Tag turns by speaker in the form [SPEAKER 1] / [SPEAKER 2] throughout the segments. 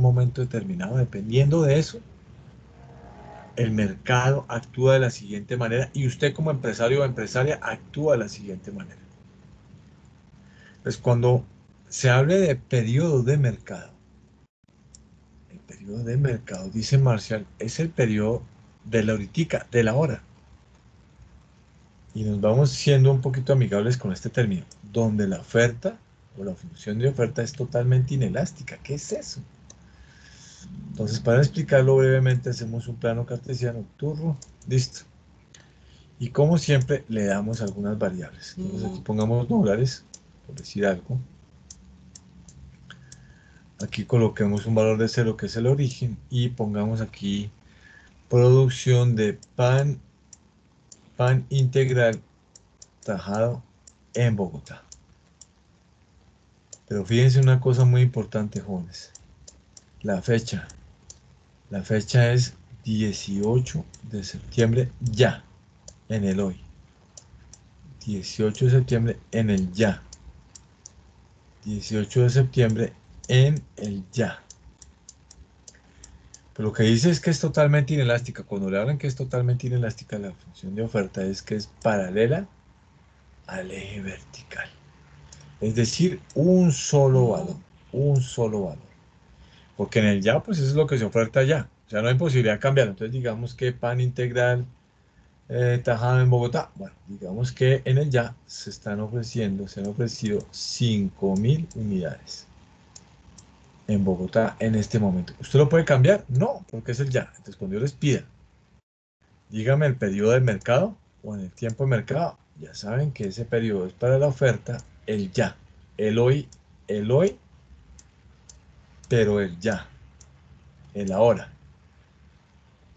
[SPEAKER 1] momento determinado. Dependiendo de eso, el mercado actúa de la siguiente manera y usted como empresario o empresaria actúa de la siguiente manera. Pues cuando se hable de periodo de mercado, el periodo de mercado, dice Marshall, es el periodo de la horitica, de la hora. Y nos vamos siendo un poquito amigables con este término, donde la oferta o la función de oferta es totalmente inelástica. ¿Qué es eso? Entonces, para explicarlo brevemente, hacemos un plano cartesiano turro, listo. Y como siempre, le damos algunas variables. Entonces, aquí pongamos dólares, por decir algo. Aquí coloquemos un valor de cero, que es el origen, y pongamos aquí producción de pan, pan integral tajado en Bogotá. Pero fíjense una cosa muy importante, jóvenes. La fecha. La fecha es 18 de septiembre ya, en el hoy. 18 de septiembre en el ya. 18 de septiembre en el ya. Pero lo que dice es que es totalmente inelástica. Cuando le hablan que es totalmente inelástica, la función de oferta es que es paralela al eje vertical. Es decir, un solo valor, un solo valor. Porque en el ya, pues eso es lo que se oferta ya. O sea, no hay posibilidad de cambiar. Entonces, digamos que pan integral eh, tajado en Bogotá. Bueno, digamos que en el ya se están ofreciendo, se han ofrecido 5.000 unidades en Bogotá en este momento. ¿Usted lo puede cambiar? No, porque es el ya. Entonces, cuando yo les pida, dígame el periodo de mercado o en el tiempo de mercado, ya saben que ese periodo es para la oferta, el ya. El hoy, el hoy pero el ya, el ahora.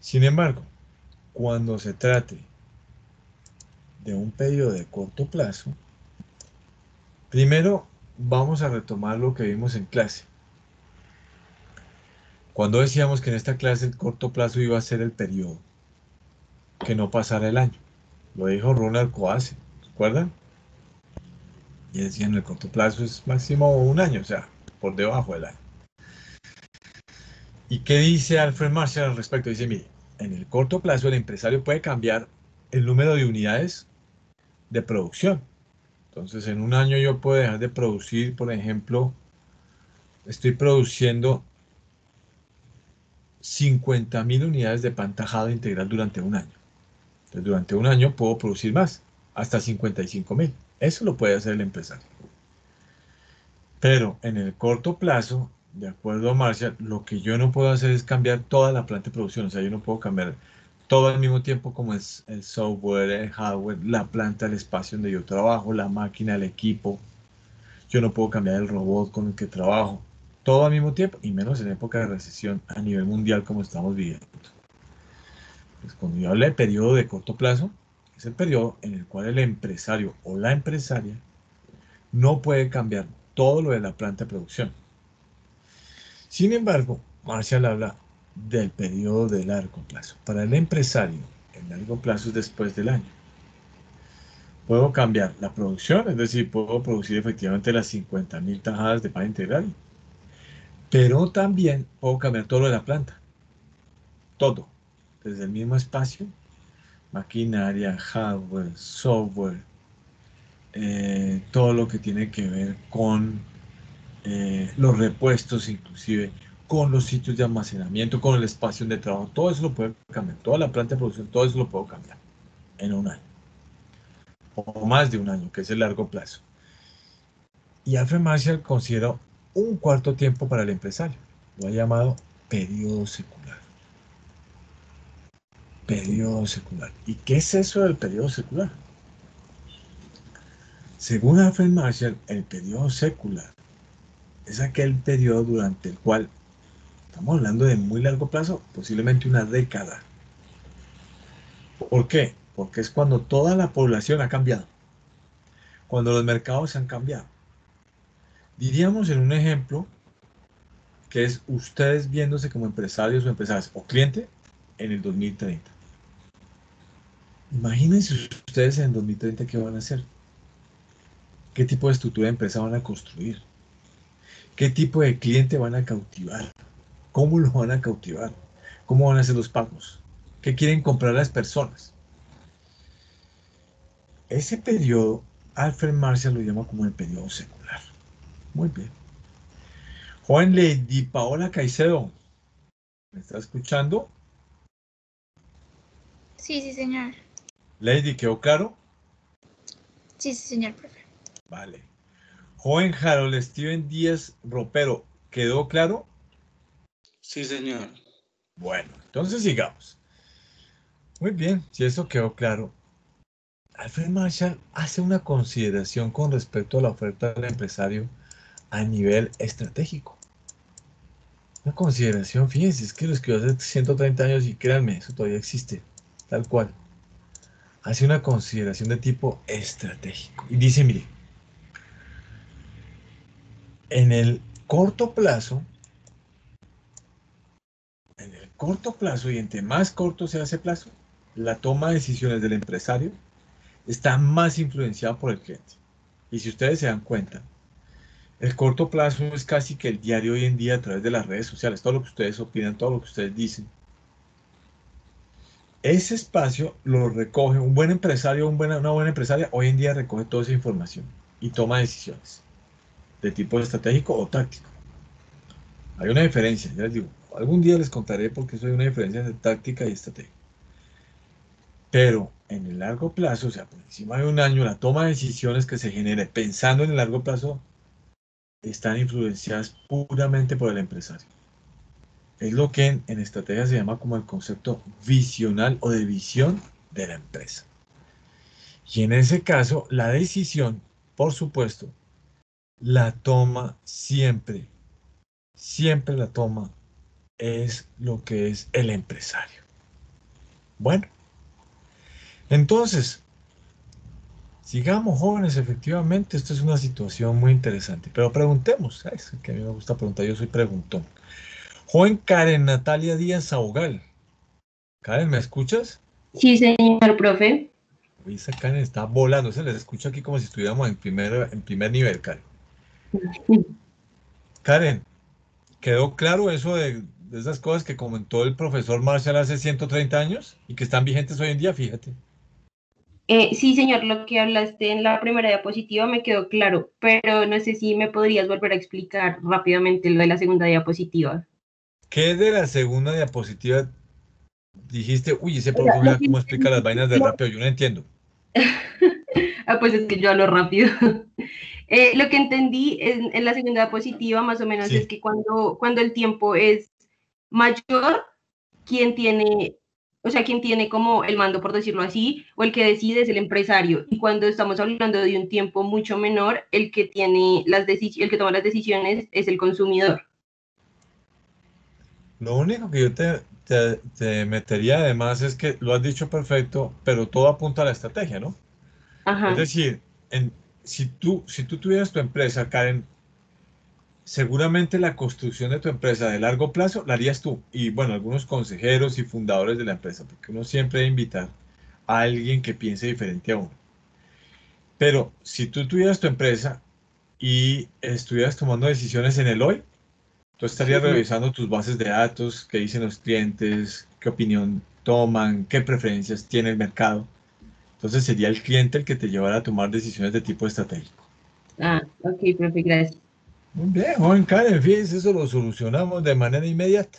[SPEAKER 1] Sin embargo, cuando se trate de un periodo de corto plazo, primero vamos a retomar lo que vimos en clase. Cuando decíamos que en esta clase el corto plazo iba a ser el periodo, que no pasara el año. Lo dijo Ronald Coase, ¿recuerdan? Y decían el corto plazo es máximo un año, o sea, por debajo del año. ¿Y qué dice Alfred Marshall al respecto? Dice, mire, en el corto plazo el empresario puede cambiar el número de unidades de producción. Entonces, en un año yo puedo dejar de producir, por ejemplo, estoy produciendo 50.000 unidades de pan tajado integral durante un año. Entonces, durante un año puedo producir más, hasta 55.000. Eso lo puede hacer el empresario. Pero en el corto plazo, de acuerdo Marcia, lo que yo no puedo hacer es cambiar toda la planta de producción. O sea, yo no puedo cambiar todo al mismo tiempo como es el software, el hardware, la planta, el espacio donde yo trabajo, la máquina, el equipo. Yo no puedo cambiar el robot con el que trabajo. Todo al mismo tiempo, y menos en época de recesión a nivel mundial como estamos viviendo. Pues cuando yo hablo de periodo de corto plazo, es el periodo en el cual el empresario o la empresaria no puede cambiar todo lo de la planta de producción. Sin embargo, Marshall habla del periodo de largo plazo. Para el empresario, el largo plazo es después del año. Puedo cambiar la producción, es decir, puedo producir efectivamente las 50.000 tajadas de pan integral, pero también puedo cambiar todo lo de la planta. Todo. Desde el mismo espacio, maquinaria, hardware, software, eh, todo lo que tiene que ver con eh, los repuestos inclusive, con los sitios de almacenamiento, con el espacio de trabajo, todo eso lo puedo cambiar, toda la planta de producción, todo eso lo puedo cambiar en un año, o más de un año, que es el largo plazo. Y Alfred Marshall considera un cuarto tiempo para el empresario, lo ha llamado periodo secular. Periodo secular. ¿Y qué es eso del periodo secular? Según Alfred Marshall, el periodo secular es aquel periodo durante el cual, estamos hablando de muy largo plazo, posiblemente una década. ¿Por qué? Porque es cuando toda la población ha cambiado, cuando los mercados han cambiado. Diríamos en un ejemplo que es ustedes viéndose como empresarios o empresarias o cliente en el 2030. Imagínense ustedes en el 2030 qué van a hacer. ¿Qué tipo de estructura de empresa van a construir? ¿Qué tipo de cliente van a cautivar? ¿Cómo lo van a cautivar? ¿Cómo van a hacer los pagos? ¿Qué quieren comprar las personas? Ese periodo, Alfred Marshall lo llama como el periodo secular. Muy bien. Juan Lady Paola Caicedo, ¿me está escuchando?
[SPEAKER 2] Sí, sí, señor.
[SPEAKER 1] Lady, ¿quedó claro?
[SPEAKER 2] Sí, sí, señor, profe.
[SPEAKER 1] Vale. Joven Harold Steven Díaz Ropero, ¿quedó claro?
[SPEAKER 3] Sí, señor.
[SPEAKER 1] Bueno, entonces sigamos. Muy bien, si eso quedó claro. Alfred Marshall hace una consideración con respecto a la oferta del empresario a nivel estratégico. Una consideración, fíjense, es que lo escribió hace 130 años y créanme, eso todavía existe, tal cual. Hace una consideración de tipo estratégico. Y dice, mire, en el corto plazo, en el corto plazo y entre más corto sea ese plazo, la toma de decisiones del empresario está más influenciada por el cliente. Y si ustedes se dan cuenta, el corto plazo es casi que el diario hoy en día a través de las redes sociales, todo lo que ustedes opinan, todo lo que ustedes dicen. Ese espacio lo recoge un buen empresario, una buena empresaria, hoy en día recoge toda esa información y toma decisiones de tipo estratégico o táctico. Hay una diferencia, ya les digo, algún día les contaré por qué hay una diferencia entre táctica y estrategia. Pero en el largo plazo, o sea, por encima de un año, la toma de decisiones que se genere pensando en el largo plazo están influenciadas puramente por el empresario. Es lo que en, estrategia se llama como el concepto visional o de visión de la empresa. Y en ese caso, la decisión, por supuesto, la toma siempre, siempre la toma es lo que es el empresario. Bueno, entonces, Sigamos jóvenes, efectivamente, esto es una situación muy interesante. Pero preguntemos, es que a mí me gusta preguntar, yo soy preguntón. Joven Karen Natalia Díaz Ahogal. Karen, ¿me escuchas?
[SPEAKER 4] Sí, señor profe.
[SPEAKER 1] Esa Karen está volando, se les escucha aquí como si estuviéramos en primer, en primer nivel, Karen. Karen, ¿quedó claro eso de, de esas cosas que comentó el profesor Marshall hace 130 años y que están vigentes hoy en día? Fíjate.
[SPEAKER 4] Eh, sí, señor, lo que hablaste en la primera diapositiva me quedó claro, pero no sé si me podrías volver a explicar rápidamente lo de la segunda diapositiva.
[SPEAKER 1] ¿Qué de la segunda diapositiva dijiste? Uy, ese profesor cómo explica las vainas de rápido, yo no entiendo.
[SPEAKER 4] ah, pues es que yo hablo rápido. Eh, lo que entendí en, la segunda diapositiva más o menos es que cuando, cuando el tiempo es mayor, quien tiene o sea, quien tiene como el mando, por decirlo así, o el que decide es el empresario. Y cuando estamos hablando de un tiempo mucho menor, el que tiene las el que toma las decisiones es el consumidor.
[SPEAKER 1] Lo único que yo te, te, metería además es que lo has dicho perfecto, pero todo apunta a la estrategia, ¿no? Ajá. Es decir, en, si, tú, si tú tuvieras tu empresa, Karen, seguramente la construcción de tu empresa de largo plazo la harías tú y bueno, algunos consejeros y fundadores de la empresa, porque uno siempre debe invitar a alguien que piense diferente a uno. Pero si tú tuvieras tu empresa y estuvieras tomando decisiones en el hoy, tú estarías revisando tus bases de datos, qué dicen los clientes, qué opinión toman, qué preferencias tiene el mercado. Entonces sería el cliente el que te llevara a tomar decisiones de tipo estratégico.
[SPEAKER 4] Ah, ok, profe, gracias.
[SPEAKER 1] Muy bien, joven Karen, fíjense, eso lo solucionamos de manera inmediata.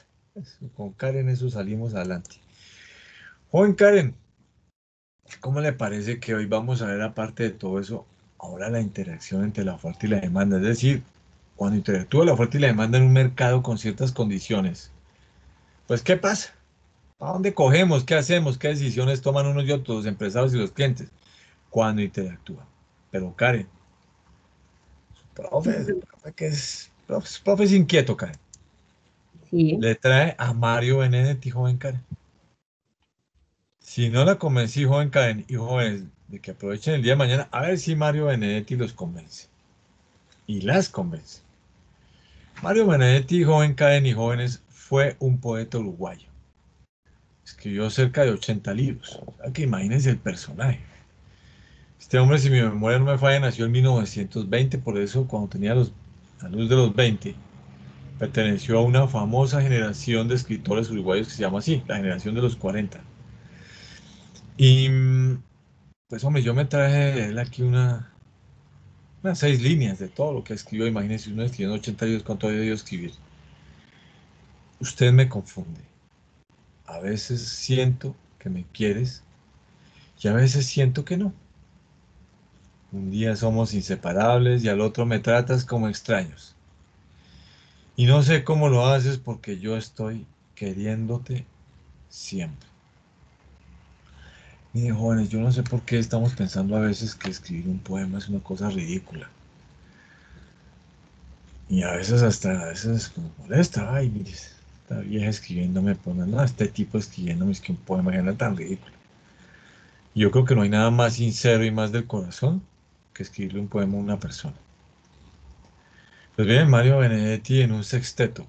[SPEAKER 1] Con Karen eso salimos adelante. Joven Karen, ¿cómo le parece que hoy vamos a ver, aparte de todo eso, ahora la interacción entre la oferta y la demanda? Es decir, cuando interactúa la oferta y la demanda en un mercado con ciertas condiciones, pues ¿qué pasa? ¿A dónde cogemos? ¿Qué hacemos? ¿Qué decisiones toman unos y otros, los empresarios y los clientes? Cuando interactúan. Pero Karen, Profe, profe que es, profe, es inquieto, Karen. Sí. Le trae a Mario Benedetti, joven Karen. Si no la convencí, joven Karen y jóvenes, de que aprovechen el día de mañana, a ver si Mario Benedetti los convence. Y las convence. Mario Benedetti, joven Karen y jóvenes, fue un poeta uruguayo. Escribió cerca de 80 libros. O que imagínense el personaje. Este hombre, si mi memoria no me falla, nació en 1920, por eso cuando tenía los, la luz de los 20, perteneció a una famosa generación de escritores uruguayos que se llama así, la generación de los 40. Y pues hombre, yo me traje de él aquí una, unas seis líneas de todo lo que escribió. Imagínense, uno escribiendo 80 libros, ¿cuánto había debido escribir? Usted me confunde. A veces siento que me quieres y a veces siento que no. Un día somos inseparables y al otro me tratas como extraños. Y no sé cómo lo haces porque yo estoy queriéndote siempre. Miren, jóvenes, yo no sé por qué estamos pensando a veces que escribir un poema es una cosa ridícula. Y a veces hasta a veces me molesta. Ay, mire, esta vieja escribiéndome, pues no, este tipo escribiéndome es que un poema era tan ridículo. Yo creo que no hay nada más sincero y más del corazón que escribirle un poema a una persona. Pues bien, Mario Benedetti en un sexteto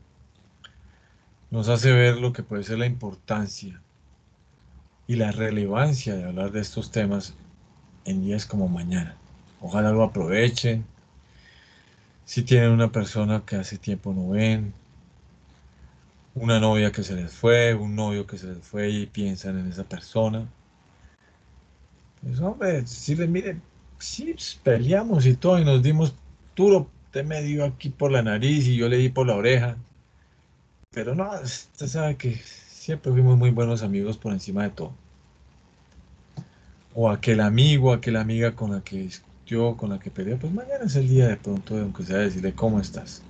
[SPEAKER 1] nos hace ver lo que puede ser la importancia y la relevancia de hablar de estos temas en días como mañana. Ojalá lo aprovechen. Si tienen una persona que hace tiempo no ven, una novia que se les fue, un novio que se les fue y piensan en esa persona. Pues hombre, le miren, sí, pues, peleamos y todo y nos dimos duro, usted me dio aquí por la nariz y yo le di por la oreja. Pero no, usted sabe que siempre fuimos muy buenos amigos por encima de todo. O aquel amigo, aquella amiga con la que discutió, con la que peleó, pues mañana es el día de pronto, aunque sea decirle cómo estás.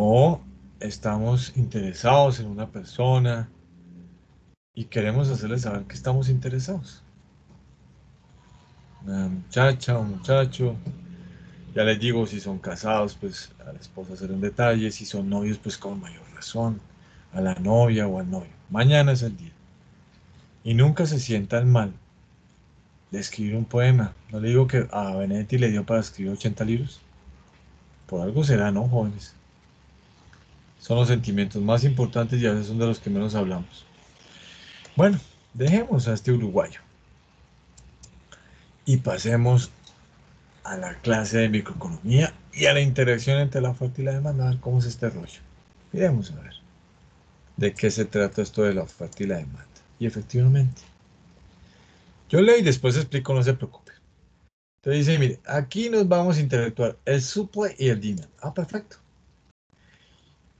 [SPEAKER 1] O estamos interesados en una persona y queremos hacerle saber que estamos interesados. Una muchacha, un muchacho, ya les digo, si son casados, pues a la esposa hacer un detalle, si son novios, pues con mayor razón, a la novia o al novio. Mañana es el día. Y nunca se sientan mal de escribir un poema. No le digo que a Benedetti le dio para escribir 80 libros. Por algo será, ¿no, jóvenes? Son los sentimientos más importantes y a veces son de los que menos hablamos. Bueno, dejemos a este uruguayo. Y pasemos a la clase de microeconomía y a la interacción entre la oferta y la demanda, cómo es este rollo. Miremos a ver de qué se trata esto de la oferta y la demanda. Y efectivamente, yo leo y después explico, no se preocupe. Entonces dice, mire, aquí nos vamos a interactuar el supply y el demand. Ah, perfecto.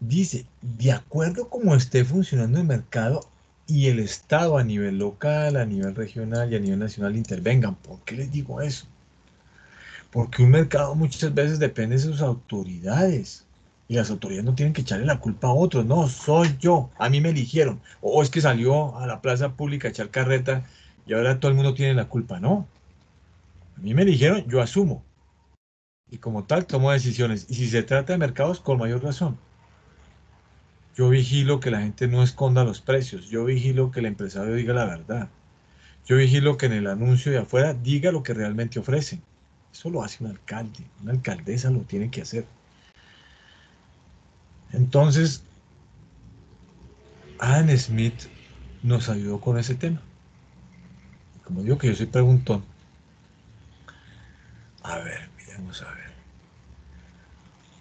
[SPEAKER 1] Dice, de acuerdo como esté funcionando el mercado y el Estado a nivel local, a nivel regional y a nivel nacional intervengan. ¿Por qué les digo eso? Porque un mercado muchas veces depende de sus autoridades. Y las autoridades no tienen que echarle la culpa a otros. No, soy yo. A mí me eligieron. O es que salió a la plaza pública a echar carreta y ahora todo el mundo tiene la culpa. No. A mí me eligieron, yo asumo. Y como tal, tomo decisiones. Y si se trata de mercados, con mayor razón. Yo vigilo que la gente no esconda los precios. Yo vigilo que el empresario diga la verdad. Yo vigilo que en el anuncio de afuera diga lo que realmente ofrecen. Eso lo hace un alcalde, una alcaldesa lo tiene que hacer. Entonces, Adam Smith nos ayudó con ese tema. Como digo que yo soy preguntón. A ver, miremos a ver.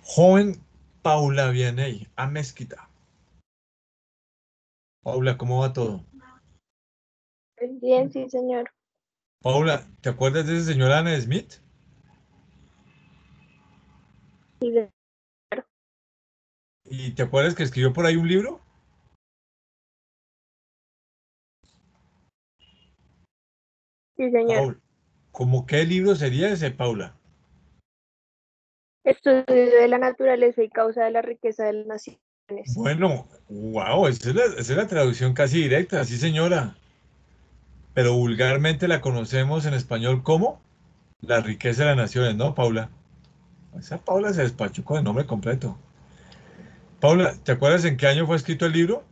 [SPEAKER 1] Joven Paula Vianey, a Mezquita. Paula, ¿cómo va todo?
[SPEAKER 2] Bien, sí, señor.
[SPEAKER 1] Paula, ¿te acuerdas de ese señor Anna Smith?
[SPEAKER 2] Sí,
[SPEAKER 1] ¿Y te acuerdas que escribió por ahí un libro?
[SPEAKER 2] Sí, señor.
[SPEAKER 1] ¿Cómo qué libro sería ese, Paula?
[SPEAKER 2] Estudio de la naturaleza y causa de la riqueza de las naciones.
[SPEAKER 1] Bueno, wow, esa es, la, esa es la traducción casi directa, sí señora. Pero vulgarmente la conocemos en español como la riqueza de las naciones, ¿no, Paula? Esa Paula se despachó con el nombre completo. Paula, ¿te acuerdas en qué año fue escrito el libro?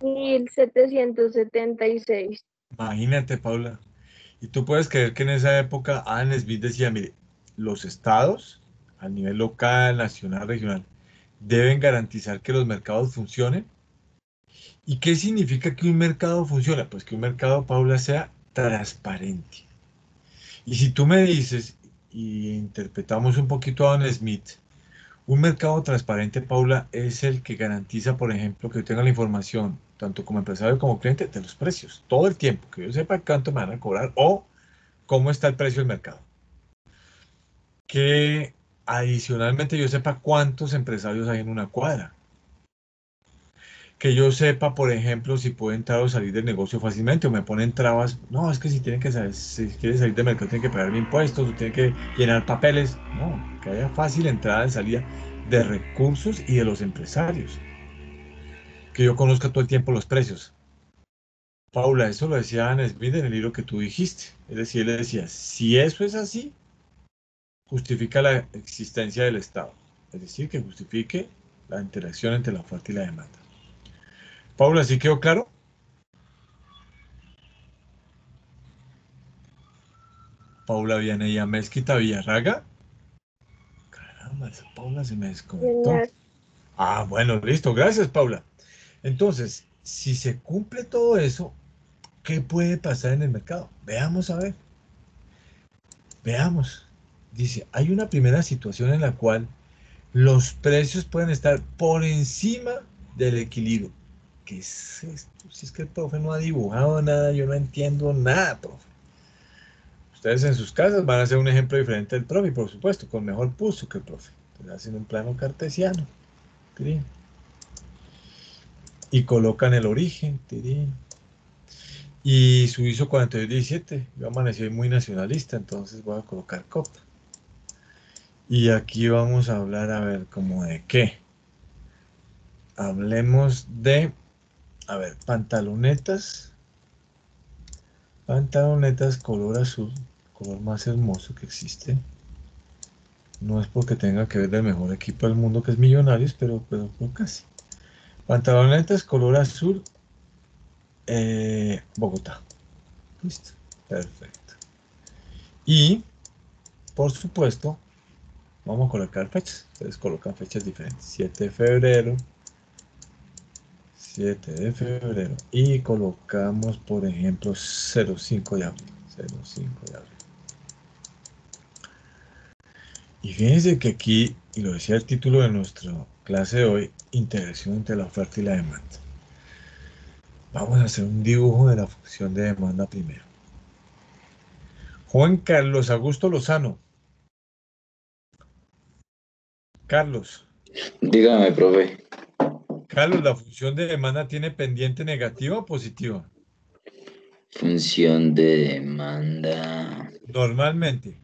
[SPEAKER 2] 1776.
[SPEAKER 1] Imagínate, Paula. Y tú puedes creer que en esa época Adam Smith decía, mire, los estados a nivel local, nacional, regional, deben garantizar que los mercados funcionen. ¿Y qué significa que un mercado funcione? Pues que un mercado, Paula, sea transparente. Y si tú me dices, y interpretamos un poquito a Don Smith, un mercado transparente, Paula, es el que garantiza, por ejemplo, que yo tenga la información, tanto como empresario como cliente, de los precios, todo el tiempo, que yo sepa cuánto me van a cobrar o cómo está el precio del mercado. Que adicionalmente yo sepa cuántos empresarios hay en una cuadra que yo sepa, por ejemplo, si puedo entrar o salir del negocio fácilmente o me ponen trabas. No, es que si tienen que salir, si quiere salir del mercado, tiene que pagar impuestos o tiene que llenar papeles. No, que haya fácil entrada y salida de recursos y de los empresarios. Que yo conozca todo el tiempo los precios. Paula, eso lo decía Anne Smith en el libro que tú dijiste. Es decir, él decía, si eso es así, justifica la existencia del Estado. Es decir, que justifique la interacción entre la oferta y la demanda. Paula, ¿sí quedó claro? Paula Vianella Mezquita Villarraga. Caramba, esa Paula se me desconectó. Ah, bueno, listo. Gracias, Paula. Entonces, si se cumple todo eso, ¿qué puede pasar en el mercado? Veamos a ver. Veamos. Dice, hay una primera situación en la cual los precios pueden estar por encima del equilibrio. ¿qué es esto? Si es que el profe no ha dibujado nada, yo no entiendo nada, profe. Ustedes en sus casas van a hacer un ejemplo diferente del profe, por supuesto, con mejor pulso que el profe. Hacen un plano cartesiano. Y colocan el origen. Y su ISO 4217. Yo amanecí muy nacionalista, entonces voy a colocar COP. Y aquí vamos a hablar, a ver, como de qué. Hablemos de a ver, pantalonetas. Pantalonetas color azul, color más hermoso que existe. No es porque tenga que ver del mejor equipo del mundo que es Millonarios, pero, pero, casi. Pantalonetas color azul, eh, Bogotá. Listo, perfecto. Y, por supuesto, vamos a colocar fechas. Ustedes colocan fechas diferentes. 7 de febrero, 7 de febrero. Y colocamos por ejemplo 05 de abril. 05 de abril. Y fíjense que aquí y lo decía el título de nuestra clase de hoy interacción entre la oferta y la demanda. Vamos a hacer un dibujo de la función de demanda primero. Juan Carlos Augusto Lozano Carlos
[SPEAKER 5] dígame profe
[SPEAKER 1] Carlos, ¿la función de demanda tiene pendiente negativa o positiva?
[SPEAKER 5] Función de demanda.
[SPEAKER 1] Normalmente.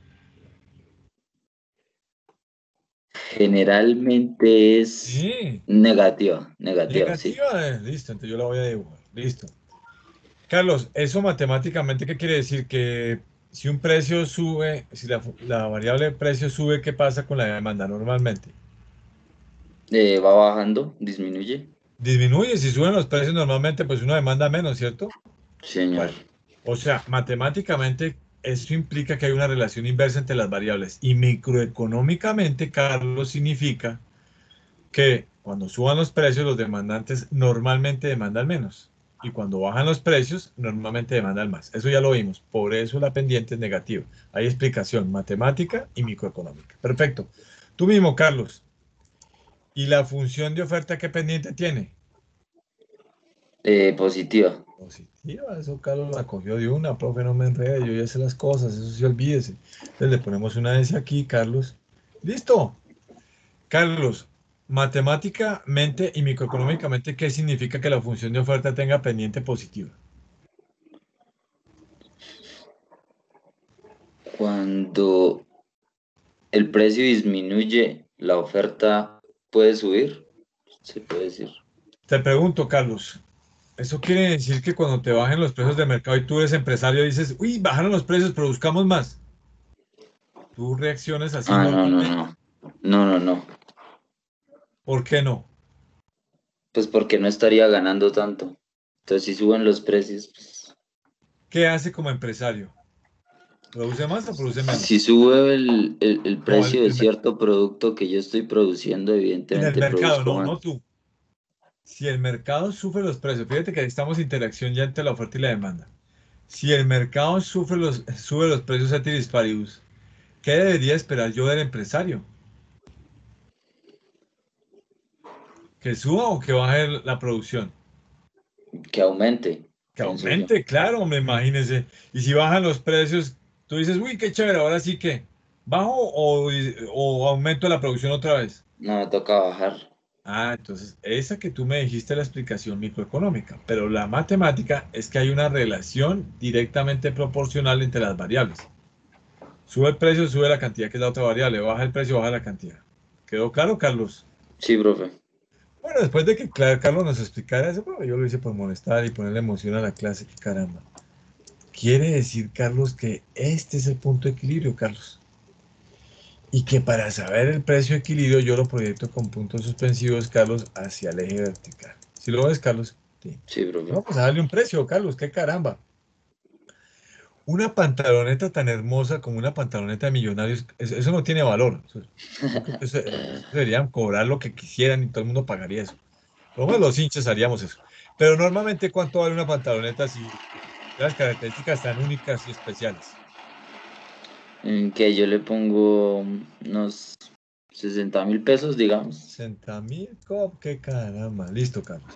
[SPEAKER 5] Generalmente es negativa. Negativa,
[SPEAKER 1] negativa eh, listo, entonces yo la voy a dibujar. Listo. Carlos, eso matemáticamente, ¿qué quiere decir? Que si un precio sube, si la, la variable precio sube, ¿qué pasa con la demanda normalmente?
[SPEAKER 5] Eh, va bajando, disminuye.
[SPEAKER 1] Disminuye, si suben los precios normalmente, pues uno demanda menos, ¿cierto?
[SPEAKER 5] Señor.
[SPEAKER 1] o sea, matemáticamente eso implica que hay una relación inversa entre las variables. Y microeconómicamente, Carlos, significa que cuando suban los precios, los demandantes normalmente demandan menos. Y cuando bajan los precios, normalmente demandan más. Eso ya lo vimos. Por eso la pendiente es negativa. Hay explicación matemática y microeconómica. Perfecto. Tú mismo, Carlos, ¿Y la función de oferta qué pendiente tiene?
[SPEAKER 5] Eh, positiva.
[SPEAKER 1] Positiva, eso Carlos la cogió de una, profe, no me enrede, yo ya sé las cosas, eso sí olvídese. Entonces le ponemos una S aquí, Carlos. Listo. Carlos, matemáticamente y microeconómicamente, ¿qué significa que la función de oferta tenga pendiente positiva?
[SPEAKER 5] Cuando el precio disminuye, la oferta puede subir, se puede decir.
[SPEAKER 1] Te pregunto, Carlos, ¿eso quiere decir que cuando te bajen los precios de mercado y tú eres empresario dices, uy, bajaron los precios, pero buscamos más? ¿Tú reacciones así?
[SPEAKER 5] Ah, no, no, no. No, no, no.
[SPEAKER 1] ¿Por qué no?
[SPEAKER 5] Pues porque no estaría ganando tanto. Entonces, si suben los precios, pues...
[SPEAKER 1] ¿Qué hace como empresario? ¿Produce más o produce menos?
[SPEAKER 5] Si sube el, precio de cierto producto que yo estoy produciendo, evidentemente.
[SPEAKER 1] En el mercado, no, no tú. Si el mercado sufre los precios, fíjate que estamos interacción ya entre la oferta y la demanda. Si el mercado sufre los, sube los precios a paribus ¿qué debería esperar yo del empresario? ¿Que suba o que baje la producción?
[SPEAKER 5] Que aumente.
[SPEAKER 1] Que aumente, claro, me imagínese. Y si bajan los precios, tú dices, uy, qué chévere, ahora sí que, ¿bajo o, o aumento la producción otra vez?
[SPEAKER 5] No, me toca bajar.
[SPEAKER 1] Ah, entonces, esa que tú me dijiste la explicación microeconómica, pero la matemática es que hay una relación directamente proporcional entre las variables. Sube el precio, sube la cantidad, que es la otra variable, baja el precio, baja la cantidad. ¿Quedó claro, Carlos?
[SPEAKER 5] Sí, profe.
[SPEAKER 1] Bueno, después de que Carlos nos explicara eso, yo lo hice por molestar y ponerle emoción a la clase, que caramba. Quiere decir, Carlos, que este es el punto de equilibrio, Carlos. Y que para saber el precio de equilibrio yo lo proyecto con puntos suspensivos, Carlos, hacia el eje vertical. ¿Sí lo ves, Carlos?
[SPEAKER 5] Sí, sí profe.
[SPEAKER 1] Vamos a darle un precio, Carlos, qué caramba. Una pantaloneta tan hermosa como una pantaloneta de millonarios, eso, no tiene valor. deberían cobrar lo que quisieran y todo el mundo pagaría eso. Como los hinchas haríamos eso. Pero normalmente, ¿cuánto vale una pantaloneta si las características tan únicas y especiales?
[SPEAKER 5] Que yo le pongo unos 60 mil pesos, digamos.
[SPEAKER 1] 60 mil, qué caramba. Listo, Carlos.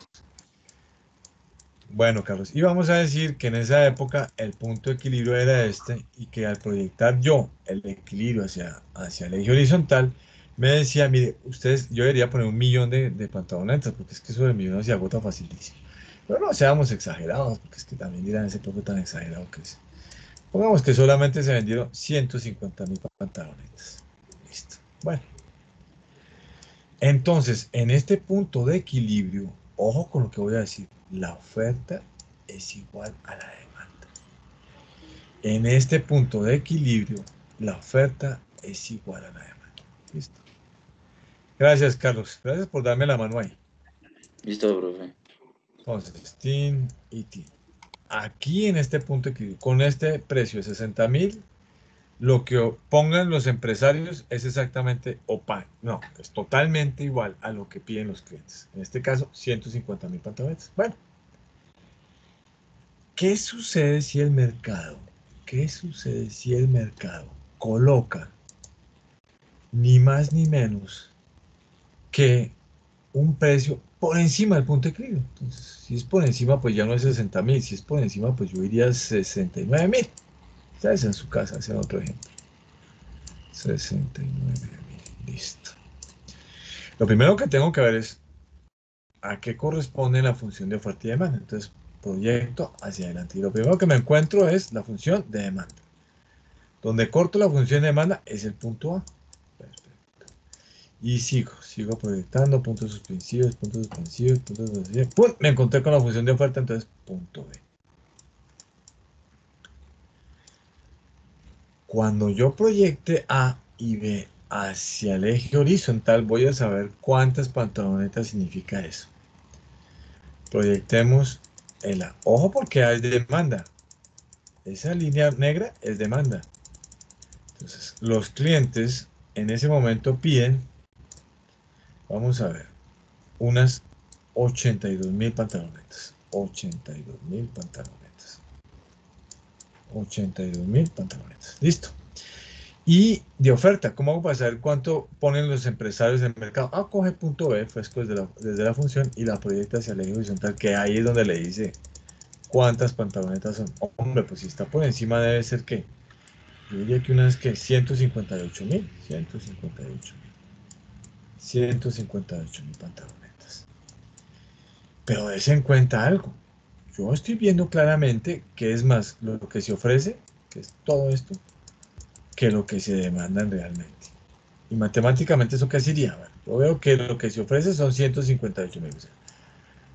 [SPEAKER 1] Bueno, Carlos, y vamos a decir que en esa época el punto de equilibrio era este y que al proyectar yo el equilibrio hacia, hacia el eje horizontal, me decía, mire, ustedes, yo debería poner un millón de, de pantalonetas, porque es que eso del millón se agota facilísimo. Pero no seamos exagerados, porque es que también dirán ese poco tan exagerado que es. Pongamos que solamente se vendieron 150 mil pantalonetas. Listo. Bueno. Entonces, en este punto de equilibrio, ojo con lo que voy a decir la oferta es igual a la demanda. En este punto de equilibrio, la oferta es igual a la demanda. Listo. Gracias, Carlos. Gracias por darme la mano ahí.
[SPEAKER 5] Listo, profe.
[SPEAKER 1] Entonces, TIN y TIN. Aquí en este punto de equilibrio, con este precio de 60 mil, lo que pongan los empresarios es exactamente opaco. No, es totalmente igual a lo que piden los clientes. En este caso, 150 mil pantalones. Bueno, ¿qué sucede si el mercado, qué sucede si el mercado coloca ni más ni menos que un precio por encima del punto de equilibrio? Entonces, si es por encima, pues ya no es 60 mil. Si es por encima, pues yo iría a 69 mil. Ustedes en su casa hacen otro ejemplo. 69 mil. Listo. Lo primero que tengo que ver es a qué corresponde la función de oferta y demanda. Entonces, proyecto hacia adelante. Y lo primero que me encuentro es la función de demanda. Donde corto la función de demanda es el punto A. Perfecto. Y sigo, sigo proyectando puntos suspensivos, puntos suspensivos, puntos suspensivos. ¡Pum! Me encontré con la función de oferta, entonces punto B. Cuando yo proyecte A y B hacia el eje horizontal, voy a saber cuántas pantalonetas significa eso. Proyectemos el A. Ojo porque A es demanda. Esa línea negra es demanda. Entonces, los clientes en ese momento piden, vamos a ver, unas 82 mil pantalonetas. 82 mil pantalonetas. 82 mil pantalones. Listo. Y de oferta, ¿cómo hago para saber cuánto ponen los empresarios en el mercado? Ah, coge punto B, fresco desde la, desde la función y la proyecta hacia el eje horizontal, que ahí es donde le dice cuántas pantalonetas son. Hombre, pues si está por encima debe ser que, yo diría que unas que 158 mil, 158 mil, 158 mil pantalonetas. Pero des en cuenta algo, yo estoy viendo claramente que es más lo que se ofrece, que es todo esto, que lo que se demandan realmente. Y matemáticamente eso qué sería. yo veo que lo que se ofrece son 158 mil.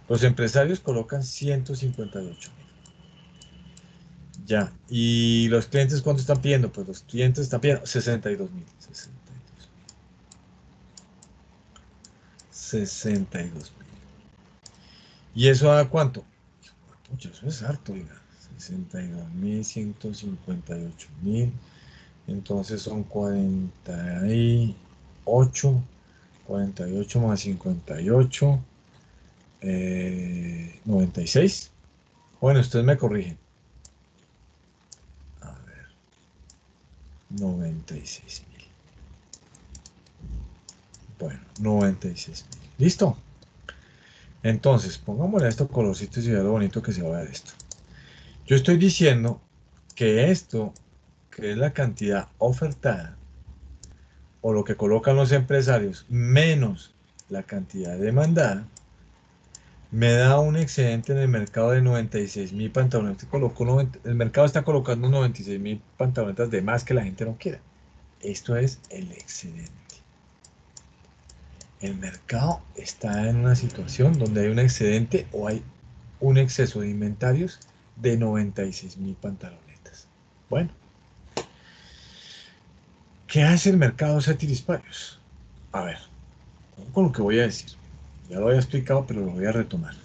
[SPEAKER 1] Los empresarios colocan 158 mil. Ya. ¿Y los clientes cuánto están pidiendo? Pues los clientes están pidiendo 62 mil. 62 mil. ¿Y eso da cuánto? Eso es harto, oiga. 62.158.000. mil. Entonces son 48. 48 más 58. 96. Eh, bueno, ustedes me corrigen. A ver. 96 mil. Bueno, 96 mil. ¿Listo? Entonces, pongámosle estos colorcitos y vea lo bonito que se va a ver esto. Yo estoy diciendo que esto, que es la cantidad ofertada, o lo que colocan los empresarios, menos la cantidad demandada, me da un excedente en el mercado de 96 mil pantalones. el mercado está colocando 96 mil pantalones de más que la gente no quiera. Esto es el excedente. El mercado está en una situación donde hay un excedente o hay un exceso de inventarios de 96 mil pantalonetas. Bueno, ¿qué hace el mercado Setiris A ver, con lo que voy a decir. Ya lo había explicado, pero lo voy a retomar.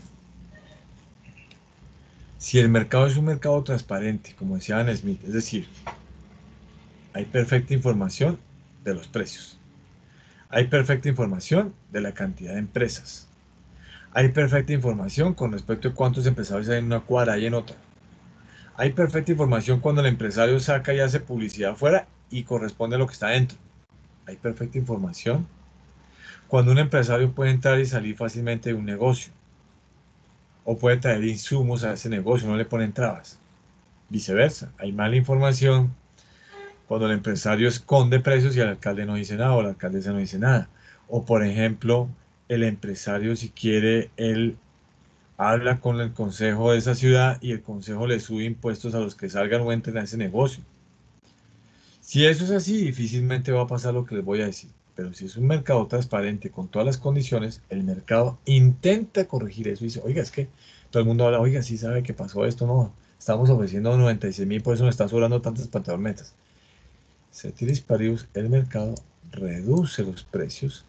[SPEAKER 1] Si el mercado es un mercado transparente, como decía Anne Smith, es decir, hay perfecta información de los precios. Hay perfecta información de la cantidad de empresas. Hay perfecta información con respecto a cuántos empresarios hay en una cuadra y en otra. Hay perfecta información cuando el empresario saca y hace publicidad afuera y corresponde a lo que está dentro. Hay perfecta información cuando un empresario puede entrar y salir fácilmente de un negocio. O puede traer insumos a ese negocio, no le ponen trabas. Viceversa, hay mala información cuando el empresario esconde precios y el alcalde no dice nada o la alcaldesa no dice nada. O por ejemplo, el empresario si quiere, él habla con el consejo de esa ciudad y el consejo le sube impuestos a los que salgan o entren a ese negocio. Si eso es así, difícilmente va a pasar lo que les voy a decir. Pero si es un mercado transparente con todas las condiciones, el mercado intenta corregir eso y dice, oiga, es que todo el mundo habla, oiga, sí sabe que pasó esto, no, estamos ofreciendo 96 mil, por eso nos están sobrando tantas pantalonetas. Ceteris paribus, el mercado reduce los precios.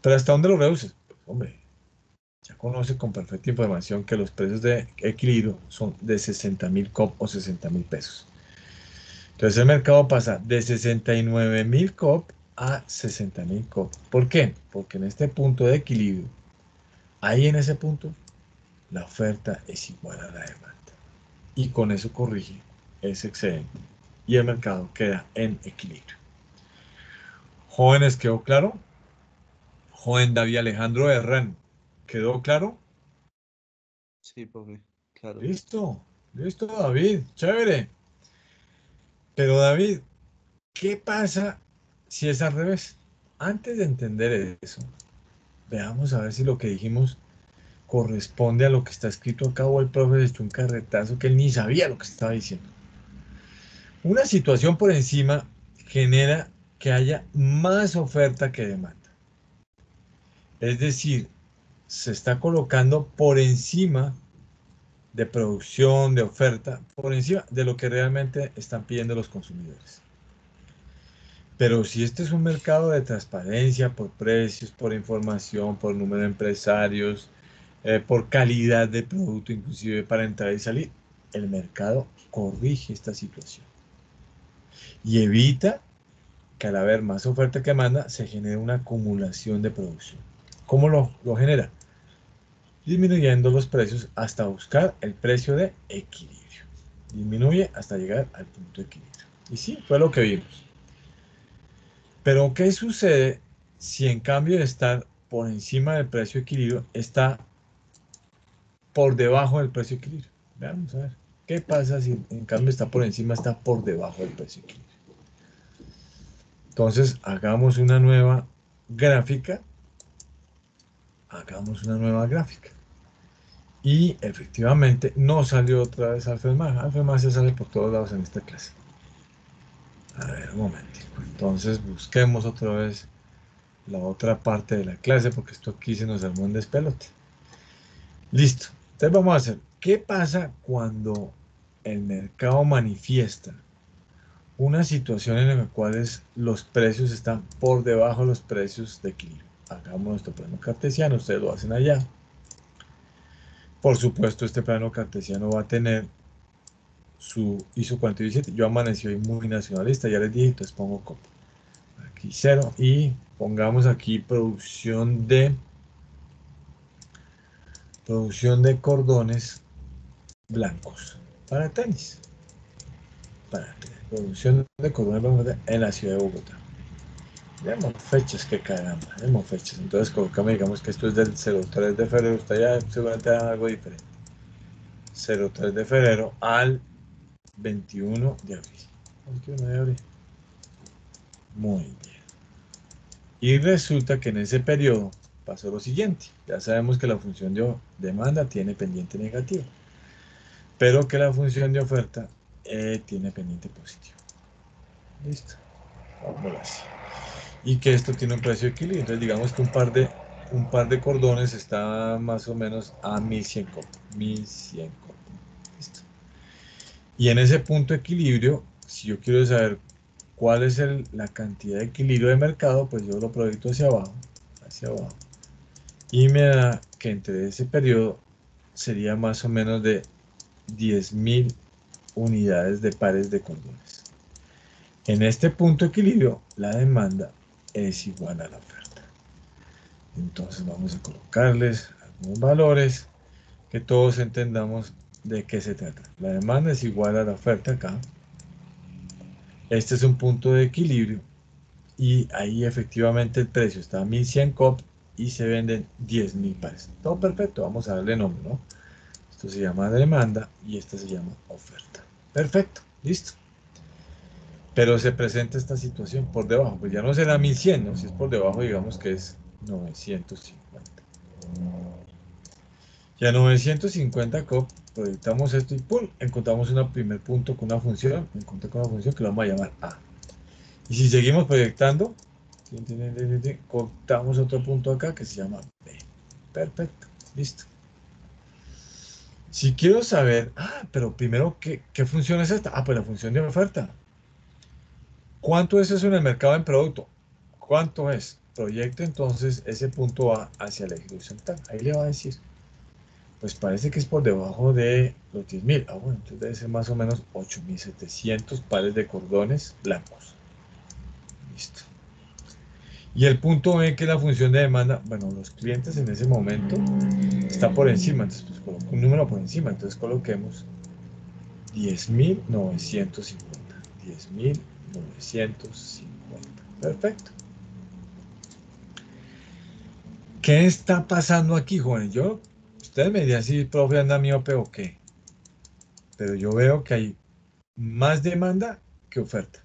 [SPEAKER 1] ¿Pero hasta dónde lo reduce? Pues, hombre, ya conoce con perfecta información que los precios de equilibrio son de 60 mil COP o 60 mil pesos. Entonces el mercado pasa de 69 mil COP a 60.000 COP. ¿Por qué? Porque en este punto de equilibrio, ahí en ese punto, la oferta es igual a la demanda. Y con eso corrige ese excedente. Y el mercado queda en equilibrio. Jóvenes, ¿quedó claro? Joven David Alejandro Herrán, ¿quedó claro?
[SPEAKER 3] Sí, profe, claro.
[SPEAKER 1] Listo, listo, David, chévere. Pero David, ¿qué pasa si es al revés. Antes de entender eso, veamos a ver si lo que dijimos corresponde a lo que está escrito acá o el profe echó un carretazo que él ni sabía lo que estaba diciendo. Una situación por encima genera que haya más oferta que demanda. Es decir, se está colocando por encima de producción, de oferta, por encima de lo que realmente están pidiendo los consumidores. Pero si este es un mercado de transparencia por precios, por información, por número de empresarios, eh, por calidad de producto, inclusive para entrar y salir, el mercado corrige esta situación y evita que al haber más oferta que demanda se genere una acumulación de producción. ¿Cómo lo, lo genera? Disminuyendo los precios hasta buscar el precio de equilibrio. Disminuye hasta llegar al punto de equilibrio. Y sí, fue lo que vimos. Pero ¿qué sucede si en cambio de estar por encima del precio de equilibrio está por debajo del precio de equilibrio? Veamos a ver. ¿Qué pasa si en cambio está por encima, está por debajo del precio? Entonces, hagamos una nueva gráfica. Hagamos una nueva gráfica. Y efectivamente no salió otra vez Alfa Alfa se sale por todos lados en esta clase. A ver, un momentico. Entonces busquemos otra vez la otra parte de la clase porque esto aquí se nos armó un despelote. Listo. Entonces vamos a hacer, ¿qué pasa cuando el mercado manifiesta una situación en la cual los precios están por debajo de los precios de equilibrio? Hagamos nuestro plano cartesiano, ustedes lo hacen allá. Por supuesto, este plano cartesiano va a tener su ISO 47. Yo amanecí hoy muy nacionalista, ya les dije, entonces pongo aquí cero y pongamos aquí producción de producción de cordones blancos para tenis. Para tenis. producción de cordones en la ciudad de Bogotá. Vemos fechas, que caramba, vemos fechas. Entonces colocamos, digamos que esto es del 03 de febrero, usted ya seguramente algo diferente. 03 de febrero al 21 de abril. 21 de abril. Muy bien. Y resulta que en ese periodo pasó lo siguiente. Ya sabemos que la función de demanda tiene pendiente negativo, pero que la función de oferta eh, tiene pendiente positivo. Listo. Vamos así. Y que esto tiene un precio de equilibrio. Entonces digamos que un par de, un par de cordones está más o menos a 1100 cop. 1100 cop. Listo. Y en ese punto de equilibrio, si yo quiero saber cuál es la cantidad de equilibrio de mercado, pues yo lo proyecto hacia abajo, hacia abajo. Y me da que entre ese periodo sería más o menos de 10.000 unidades de pares de cordones. En este punto de equilibrio, la demanda es igual a la oferta. Entonces vamos a colocarles algunos valores que todos entendamos de qué se trata. La demanda es igual a la oferta acá. Este es un punto de equilibrio y ahí efectivamente el precio está a 1100 COP y se venden 10.000 pares. Todo perfecto, vamos a darle nombre, ¿no? Esto se llama demanda y esta se llama oferta. Perfecto, listo. Pero se presenta esta situación por debajo, pues ya no será 1100, ¿no? Si es por debajo, digamos que es 950. Y a 950 COP proyectamos esto y ¡pum! encontramos un primer punto con una función, encontré con una función que lo vamos a llamar A. Y si seguimos proyectando, cortamos otro punto acá que se llama B. Perfecto, listo. Si quiero saber, ah, pero primero, ¿qué, ¿qué, función es esta? Ah, pues la función de oferta. ¿Cuánto es eso en el mercado en producto? ¿Cuánto es? Proyecto entonces ese punto va hacia la ejecución tal. Ahí le va a decir, pues parece que es por debajo de los 10.000. Ah, bueno, entonces debe ser más o menos 8.700 pares de cordones blancos. Listo. Y el punto B, que es la función de demanda, bueno, los clientes en ese momento está por encima, entonces pues coloco un número por encima, entonces coloquemos 10.950. 10.950. Perfecto. ¿Qué está pasando aquí, jóvenes? Yo, ustedes me dirán si profe anda miope o qué, pero yo veo que hay más demanda que oferta.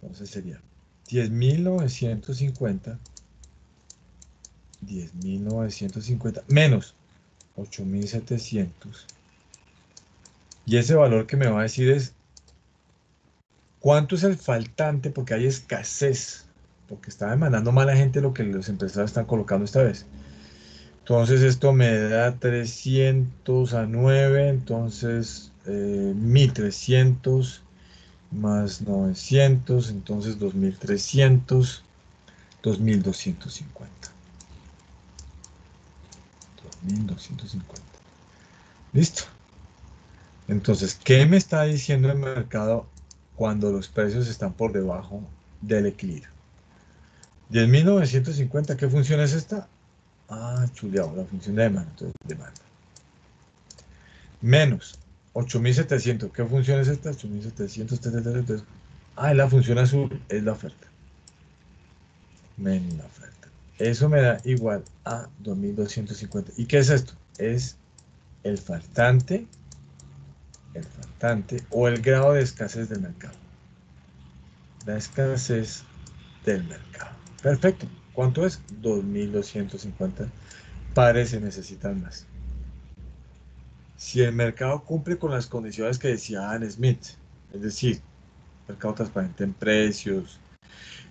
[SPEAKER 1] Entonces sería 10.950, 10.950 menos 8.700. Y ese valor que me va a decir es cuánto es el faltante porque hay escasez, porque está demandando mala gente lo que los empresarios están colocando esta vez. Entonces esto me da 300 a 9, entonces 1300 eh, más 900, entonces 2300, 2250. 2250. Listo. Entonces, ¿qué me está diciendo el mercado cuando los precios están por debajo del equilibrio? 10.950, ¿qué función es esta? Ah, chuleado, la función de demanda, entonces demanda. Menos 8700. ¿Qué función es esta? 8700. Ah, la función azul es la oferta. Menos la oferta. Eso me da igual a 2250. ¿Y qué es esto? Es el faltante, el faltante o el grado de escasez del mercado. La escasez del mercado. Perfecto. ¿Cuánto es? 2250 pares se necesitan más si el mercado cumple con las condiciones que decía Adam Smith, es decir, mercado transparente en precios,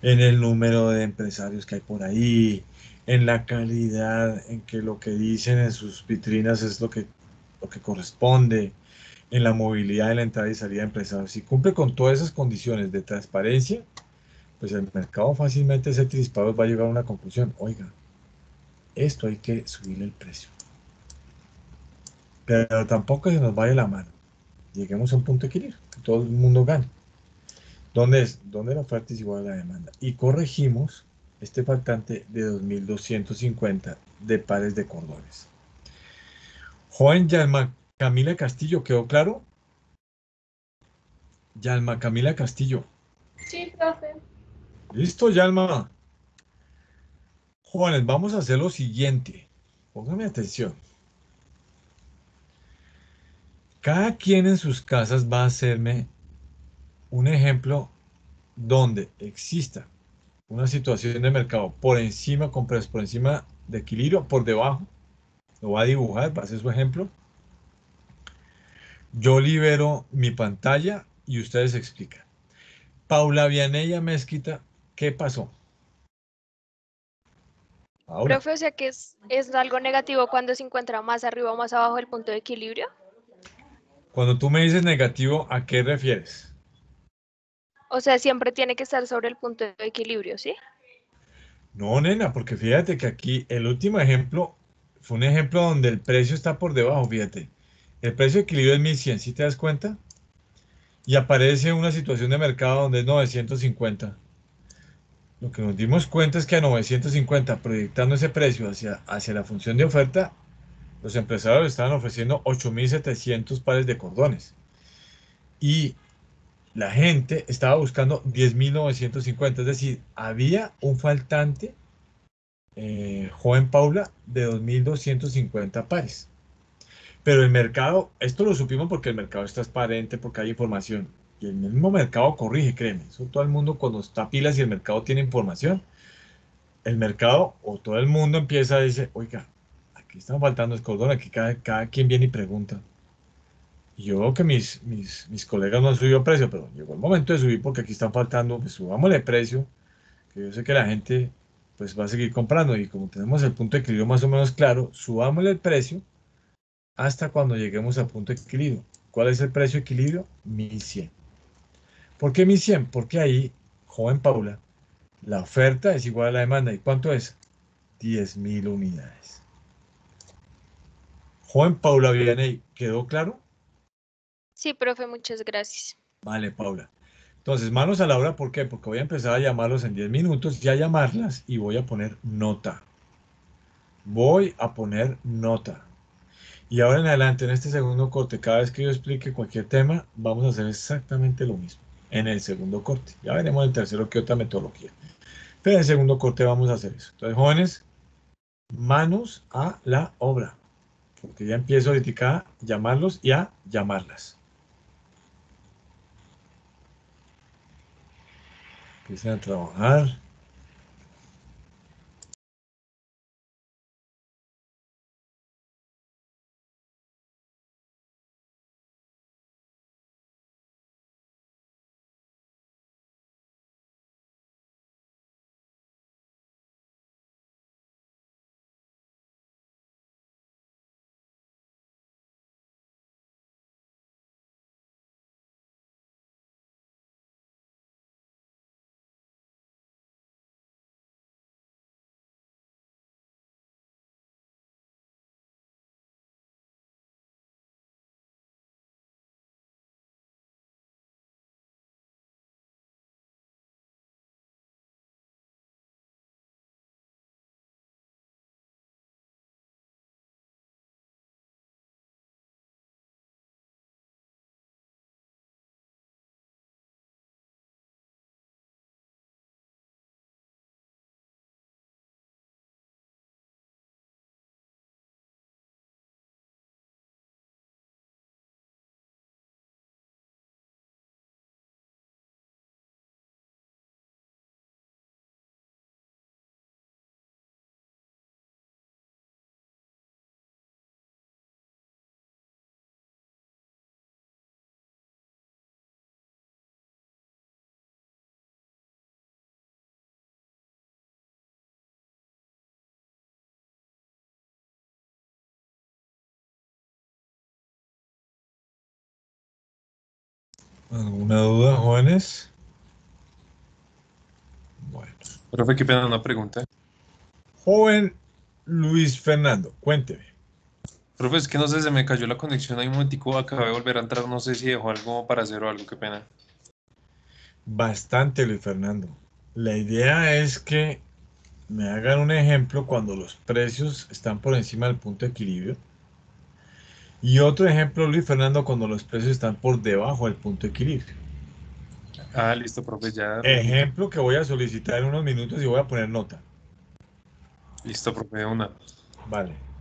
[SPEAKER 1] en el número de empresarios que hay por ahí, en la calidad en que lo que dicen en sus vitrinas es lo que, lo que corresponde, en la movilidad de la entrada y salida de empresarios. Si cumple con todas esas condiciones de transparencia, pues el mercado fácilmente ese disparo va a llegar a una conclusión. Oiga, esto hay que subirle el precio pero tampoco se nos vaya la mano. Lleguemos a un punto de equilibrio, que todo el mundo gane. ¿Dónde es? ¿Dónde la oferta es igual a la demanda? Y corregimos este faltante de 2.250 de pares de cordones. Joven Yalma Camila Castillo, ¿quedó claro? Yalma Camila Castillo.
[SPEAKER 2] Sí, profe.
[SPEAKER 1] Listo, Yalma. Jóvenes, vamos a hacer lo siguiente. Pónganme atención. Cada quien en sus casas va a hacerme un ejemplo donde exista una situación de mercado por encima, con precios por encima de equilibrio, por debajo. Lo va a dibujar, va a hacer su ejemplo. Yo libero mi pantalla y ustedes explican. Paula Vianella Mezquita, ¿qué pasó?
[SPEAKER 2] Paula. Profe, o sea que es, es algo negativo cuando se encuentra más arriba o más abajo del punto de equilibrio.
[SPEAKER 1] Cuando tú me dices negativo, ¿a qué refieres?
[SPEAKER 2] O sea, siempre tiene que estar sobre el punto de equilibrio, ¿sí?
[SPEAKER 1] No, nena, porque fíjate que aquí el último ejemplo fue un ejemplo donde el precio está por debajo, fíjate. El precio de equilibrio es 1100, ¿sí te das cuenta? Y aparece una situación de mercado donde es 950. Lo que nos dimos cuenta es que a 950, proyectando ese precio hacia, hacia la función de oferta, los empresarios estaban ofreciendo 8.700 pares de cordones. Y la gente estaba buscando 10.950, es decir, había un faltante, eh, joven Paula, de 2.250 pares. Pero el mercado, esto lo supimos porque el mercado es transparente, porque hay información. Y el mismo mercado corrige, créeme. Eso todo el mundo cuando está pilas y el mercado tiene información, el mercado o todo el mundo empieza a decir, oiga, aquí están faltando el cordón, aquí cada, cada quien viene y pregunta yo que mis, mis, mis, colegas no han subido precio, pero llegó el momento de subir porque aquí están faltando, pues subámosle precio, que yo sé que la gente pues va a seguir comprando y como tenemos el punto de equilibrio más o menos claro, subámosle el precio hasta cuando lleguemos al punto de equilibrio. ¿Cuál es el precio de equilibrio? 1100. ¿Por qué 1100? Porque ahí, joven Paula, la oferta es igual a la demanda. ¿Y cuánto es? 10.000 unidades. Joven Paula Villaney, ¿quedó claro?
[SPEAKER 2] Sí, profe, muchas gracias.
[SPEAKER 1] Vale, Paula. Entonces, manos a la obra, ¿por qué? Porque voy a empezar a llamarlos en 10 minutos, ya llamarlas y voy a poner nota. Voy a poner nota. Y ahora en adelante, en este segundo corte, cada vez que yo explique cualquier tema, vamos a hacer exactamente lo mismo en el segundo corte. Ya veremos en el tercero qué otra metodología. Pero en el segundo corte vamos a hacer eso. Entonces, jóvenes, manos a la obra. Porque ya empiezo ahorita a llamarlos y a llamarlas. Empiecen a trabajar. ¿Alguna duda, jóvenes?
[SPEAKER 6] Bueno. Profe, qué pena una pregunta.
[SPEAKER 1] Joven Luis Fernando, cuénteme.
[SPEAKER 6] Profe, es que no sé, se me cayó la conexión ahí un momentico, acabé de volver a entrar, no sé si dejó algo para hacer o algo, qué pena.
[SPEAKER 1] Bastante, Luis Fernando. La idea es que me hagan un ejemplo cuando los precios están por encima del punto de equilibrio y otro ejemplo, Luis Fernando, cuando los precios están por debajo del punto de equilibrio.
[SPEAKER 6] Ah, listo, profe, ya.
[SPEAKER 1] Ejemplo que voy a solicitar en unos minutos y voy a poner nota.
[SPEAKER 6] Listo, profe, una.
[SPEAKER 1] Vale.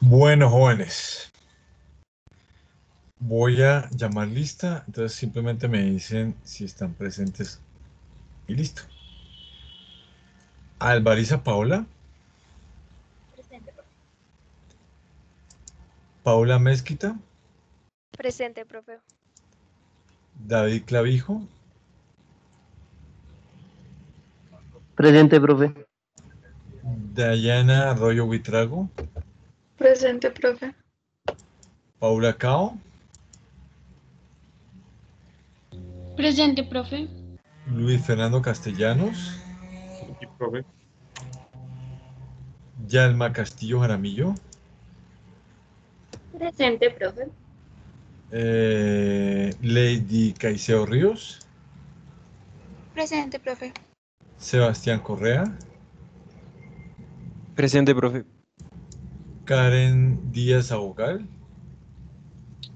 [SPEAKER 1] Bueno, jóvenes. Voy a llamar lista, entonces simplemente me dicen si están presentes y listo. Alvariza Paula. Paula Mezquita.
[SPEAKER 2] Presente, profe.
[SPEAKER 1] David Clavijo.
[SPEAKER 7] Presente, profe.
[SPEAKER 1] Dayana Arroyo Buitrago.
[SPEAKER 8] Presente, profe.
[SPEAKER 1] Paula Cao.
[SPEAKER 8] Presente, profe.
[SPEAKER 1] Luis Fernando Castellanos.
[SPEAKER 6] Sí, profe.
[SPEAKER 1] Yalma Castillo Jaramillo.
[SPEAKER 8] Presente, profe.
[SPEAKER 1] eh, Lady Caicedo Ríos.
[SPEAKER 8] Presente, profe.
[SPEAKER 1] Sebastián Correa.
[SPEAKER 7] Presente, profe.
[SPEAKER 1] Karen Díaz Abogal.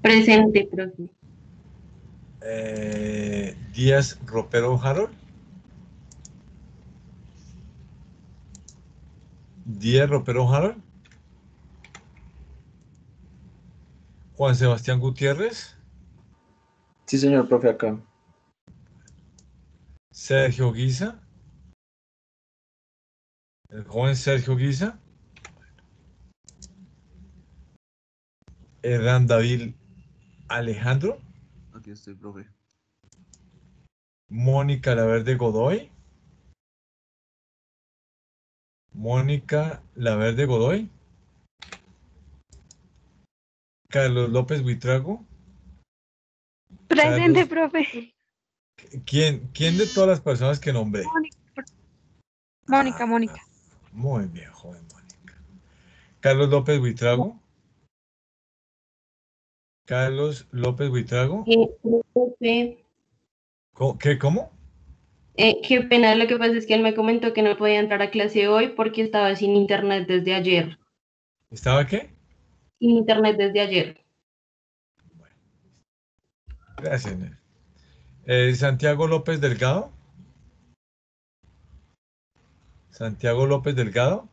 [SPEAKER 4] Presente, profe.
[SPEAKER 1] eh, Díaz Ropero Harold. Díaz Ropero Harold. Juan Sebastián Gutiérrez.
[SPEAKER 7] Sí, señor, profe, acá.
[SPEAKER 1] Sergio Guisa. El joven Sergio Guisa. Hernán David Alejandro.
[SPEAKER 3] Aquí estoy, profe.
[SPEAKER 1] Mónica Laverde Godoy. Mónica Laverde Godoy. Carlos López Buitrago.
[SPEAKER 2] Presente,
[SPEAKER 1] Carlos.
[SPEAKER 2] profe.
[SPEAKER 1] ¿Quién, ¿Quién de todas las personas que nombré?
[SPEAKER 8] Mónica, Mónica.
[SPEAKER 1] Muy bien, joven Mónica. Carlos López Buitrago. Carlos López Buitrago.
[SPEAKER 4] Eh, profe,
[SPEAKER 1] ¿Cómo- ¿Qué? ¿Cómo?
[SPEAKER 4] eh, qué pena, lo que pasa es que él me comentó que no podía entrar a clase hoy porque estaba sin internet desde ayer.
[SPEAKER 1] ¿Estaba qué?
[SPEAKER 4] Sin internet desde ayer.
[SPEAKER 1] Gracias, Nel. Eh, Santiago López Delgado. Santiago López Delgado.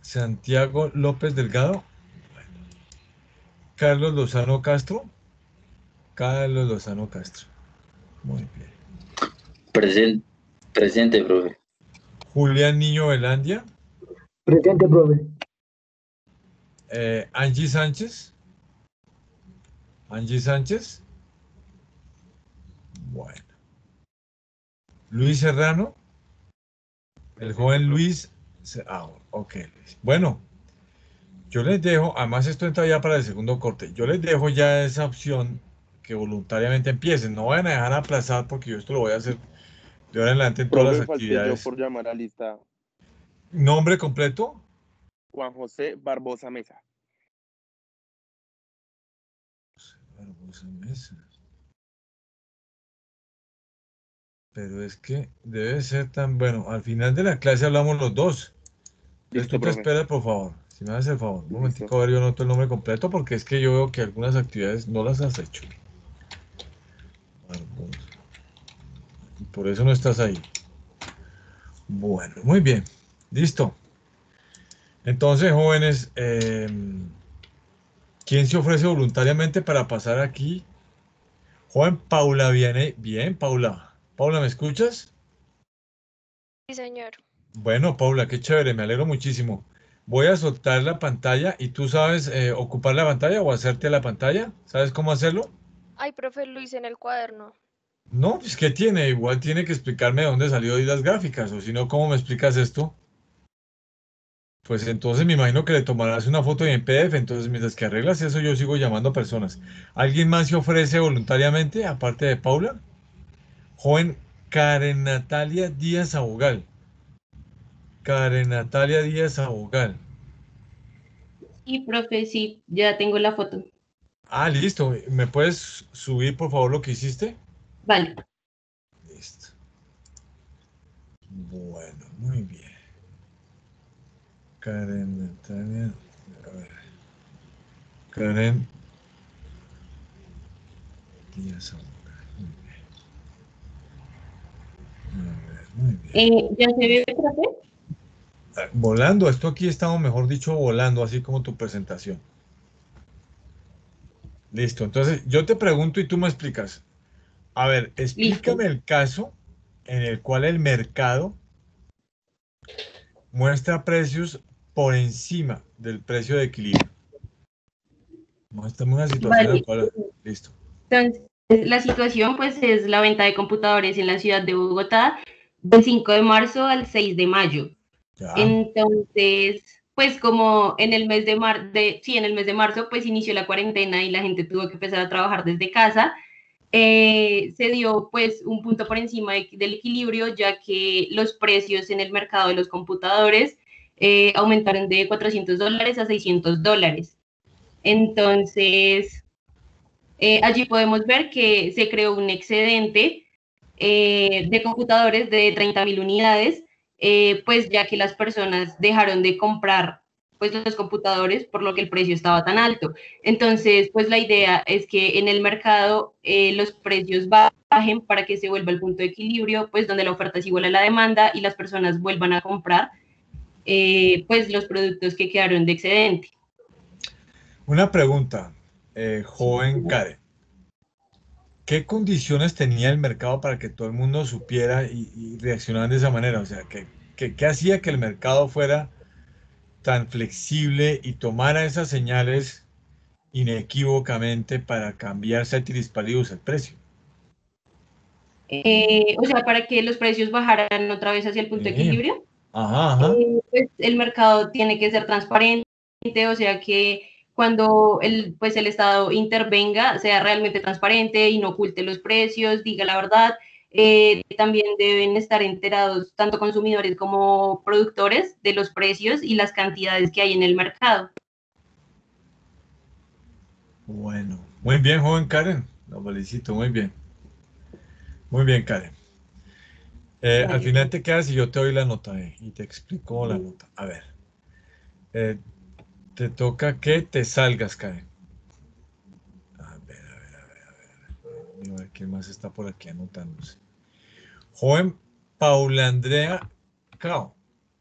[SPEAKER 1] Santiago López Delgado. Carlos Lozano Castro. Carlos Lozano Castro. Muy bien.
[SPEAKER 5] Presente, presente, profe.
[SPEAKER 1] Julián Niño Velandia.
[SPEAKER 7] Presente, profe.
[SPEAKER 1] Eh, Angie Sánchez. Angie Sánchez. Bueno. Luis Serrano. El joven Luis. Ah, ok, Luis. Bueno, yo les dejo, además esto entra ya para el segundo corte, yo les dejo ya esa opción que voluntariamente empiecen. No vayan a dejar aplazar porque yo esto lo voy a hacer de ahora en adelante en todas las
[SPEAKER 9] yo
[SPEAKER 1] actividades.
[SPEAKER 9] por llamar a lista.
[SPEAKER 1] Nombre completo.
[SPEAKER 9] Juan José Barbosa Mesa.
[SPEAKER 1] Barbosa Mesa. Pero es que debe ser tan bueno. Al final de la clase hablamos los dos.
[SPEAKER 9] Listo,
[SPEAKER 1] tú te
[SPEAKER 9] profe.
[SPEAKER 1] esperas, por favor. Si me haces el favor. Un momentico, a ver, yo noto el nombre completo porque es que yo veo que algunas actividades no las has hecho. Y por eso no estás ahí. Bueno, muy bien. Listo. Entonces, jóvenes, eh, ¿quién se ofrece voluntariamente para pasar aquí? Joven Paula Viene. Bien, Paula. Paula, ¿me escuchas?
[SPEAKER 2] Sí, señor.
[SPEAKER 1] Bueno, Paula, qué chévere, me alegro muchísimo. Voy a soltar la pantalla y tú sabes eh, ocupar la pantalla o hacerte la pantalla. ¿Sabes cómo hacerlo?
[SPEAKER 2] Ay, profe, lo hice en el cuaderno.
[SPEAKER 1] No, pues ¿qué tiene? Igual tiene que explicarme de dónde salió hoy las gráficas, o si no, ¿cómo me explicas esto? Pues entonces me imagino que le tomarás una foto en PDF, entonces mientras que arreglas eso yo sigo llamando a personas. ¿Alguien más se ofrece voluntariamente, aparte de Paula? Joven Karen Natalia Díaz Abogal. Karen Natalia Díaz Abogal.
[SPEAKER 4] Sí, profe, sí, ya tengo la foto.
[SPEAKER 1] Ah, listo. ¿Me puedes subir por favor lo que hiciste?
[SPEAKER 4] Vale.
[SPEAKER 1] Listo. Bueno, muy bien. Karen Natalia. A ver. Karen. Díaz Zamora, Muy bien. A ver, muy bien.
[SPEAKER 4] Eh, ¿Ya se ve, profe?
[SPEAKER 1] Volando, esto aquí estamos, mejor dicho, volando, así como tu presentación. Listo, entonces yo te pregunto y tú me explicas. A ver, explícame el caso en el cual el mercado muestra precios por encima del precio de equilibrio. Muéstrame una situación en la cual... Listo.
[SPEAKER 4] Entonces, la situación pues es la venta de computadores en la ciudad de Bogotá del 5 de marzo al 6 de mayo. Entonces, pues como en el mes de mar de, sí, en el mes de marzo, pues inició la cuarentena y la gente tuvo que empezar a trabajar desde casa, eh, se dio pues un punto por encima de- del equilibrio, ya que los precios en el mercado de los computadores eh, aumentaron de 400 dólares a 600 dólares. Entonces, eh, allí podemos ver que se creó un excedente de computadores de 30.000 unidades, eh, pues ya que las personas dejaron de comprar pues los computadores por lo que el precio estaba tan alto. Entonces, pues la idea es que en el mercado eh, los precios bajen para que se vuelva el punto de equilibrio, pues donde la oferta es igual a la demanda y las personas vuelvan a comprar eh, pues los productos que quedaron de excedente.
[SPEAKER 1] Una pregunta, eh, joven Karen. ¿Qué condiciones tenía el mercado para que todo el mundo supiera y, y reaccionara de esa manera? O sea, ¿qué, qué, qué hacía que el mercado fuera tan flexible y tomara esas señales inequívocamente para cambiar paribus el precio?
[SPEAKER 4] Eh, o sea, para que los precios bajaran otra vez hacia el punto de equilibrio.
[SPEAKER 1] Ajá, ajá.
[SPEAKER 4] Eh, pues, el mercado tiene que ser transparente, o sea que cuando el, pues el Estado intervenga sea realmente transparente y no oculte los precios, diga la verdad. Eh, también deben estar enterados tanto consumidores como productores de los precios y las cantidades que hay en el mercado.
[SPEAKER 1] Bueno, muy bien, joven Karen. Lo felicito, muy bien. Muy bien, Karen. Eh, al final te quedas y yo te doy la nota eh, y te explico la nota. A ver, eh, te toca que te salgas, Karen. A ver, a ver, a ver, a ver. A ver quién más está por aquí anotándose. Joven Paula Andrea Cao.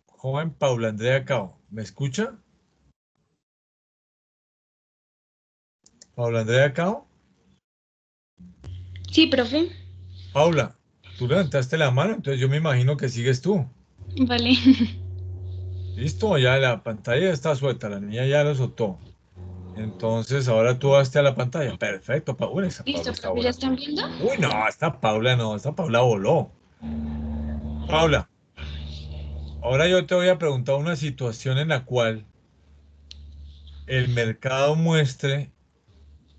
[SPEAKER 1] Joven Paula Andrea Cao. ¿Me escucha? Paula Andrea Cao.
[SPEAKER 8] Sí, profe.
[SPEAKER 1] Paula, tú levantaste la mano, entonces yo me imagino que sigues tú.
[SPEAKER 8] Vale.
[SPEAKER 1] Listo, ya la pantalla está suelta, la niña ya lo soltó. Entonces ahora tú vas a la pantalla. Perfecto, Paula. Esa Paula
[SPEAKER 8] Listo,
[SPEAKER 1] está
[SPEAKER 8] profe, ¿ya están viendo?
[SPEAKER 1] Uy, no, esta Paula no, esta Paula voló. Paula, ahora yo te voy a preguntar una situación en la cual el mercado muestre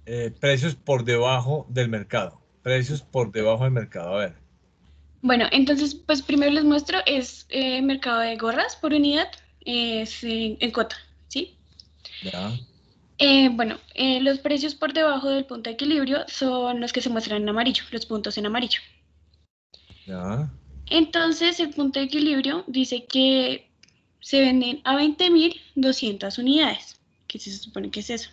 [SPEAKER 1] eh, precios por debajo del mercado. Precios por debajo del mercado. A ver.
[SPEAKER 8] Bueno, entonces, pues primero les muestro, es eh, mercado de gorras por unidad, es en, en cota, ¿sí?
[SPEAKER 1] Ya.
[SPEAKER 8] Eh, bueno, eh, los precios por debajo del punto de equilibrio son los que se muestran en amarillo, los puntos en amarillo.
[SPEAKER 1] Ya.
[SPEAKER 8] Entonces, el punto de equilibrio dice que se venden a 20.200 unidades, que se supone que es eso.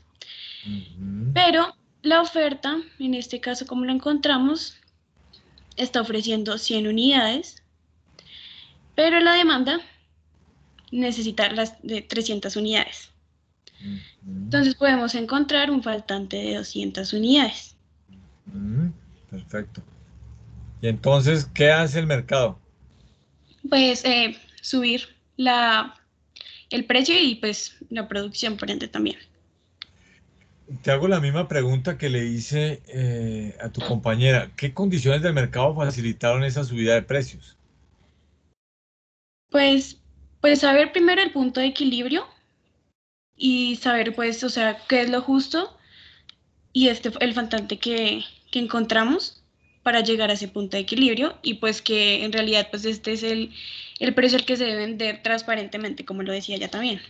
[SPEAKER 8] Pero la oferta, en este caso como lo encontramos, está ofreciendo 100 unidades, pero la demanda necesita las de 300 unidades. Entonces podemos encontrar un faltante de 200 unidades.
[SPEAKER 1] Perfecto. Y entonces, ¿qué hace el mercado?
[SPEAKER 8] Pues eh, subir la, el precio y pues la producción por ende también.
[SPEAKER 1] Te hago la misma pregunta que le hice eh, a tu compañera. ¿Qué condiciones del mercado facilitaron esa subida de precios?
[SPEAKER 8] Pues, pues saber primero el punto de equilibrio y saber pues, o sea, qué es lo justo y este el faltante que, que encontramos para llegar a ese punto de equilibrio y pues que en realidad pues este es el, el precio al que se debe vender transparentemente, como lo decía ya también.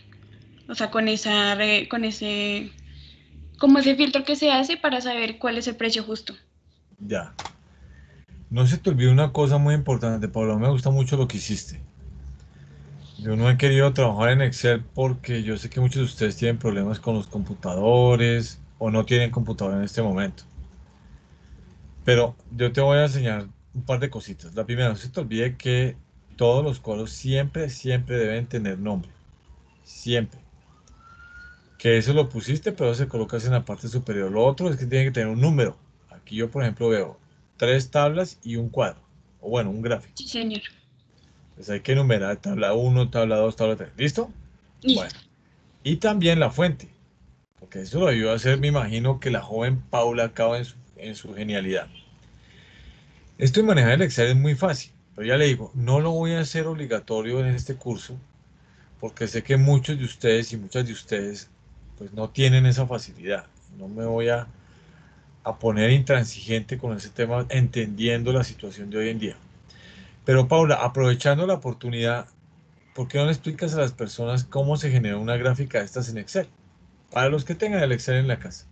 [SPEAKER 8] O sea, con esa re- con ese como ese filtro que se hace para saber cuál es el precio justo.
[SPEAKER 1] Ya. No se te olvide una cosa muy importante, Pablo. Me gusta mucho lo que hiciste. Yo no he querido trabajar en Excel porque yo sé que muchos de ustedes tienen problemas con los computadores o no tienen computador en este momento. Pero yo te voy a enseñar un par de cositas. La primera, no se te olvide que todos los cuadros siempre, siempre deben tener nombre. Siempre. Que eso lo pusiste, pero se coloca en la parte superior. Lo otro es que tiene que tener un número. Aquí yo, por ejemplo, veo tres tablas y un cuadro. O bueno, un gráfico.
[SPEAKER 8] Sí, señor.
[SPEAKER 1] Entonces hay que enumerar tabla 1, tabla 2, tabla 3. ¿Listo?
[SPEAKER 8] Listo.
[SPEAKER 1] Bueno. Y también la fuente. Porque eso lo ayudó a hacer, me imagino, que la joven Paula acaba en su, en su genialidad. Esto de manejar el Excel es muy fácil. Pero ya le digo, no lo voy a hacer obligatorio en este curso. Porque sé que muchos de ustedes y muchas de ustedes pues no tienen esa facilidad. No me voy a, a poner intransigente con ese tema, entendiendo la situación de hoy en día. Pero Paula, aprovechando la oportunidad, ¿por qué no le explicas a las personas cómo se genera una gráfica de estas en Excel? Para los que tengan el Excel en la casa.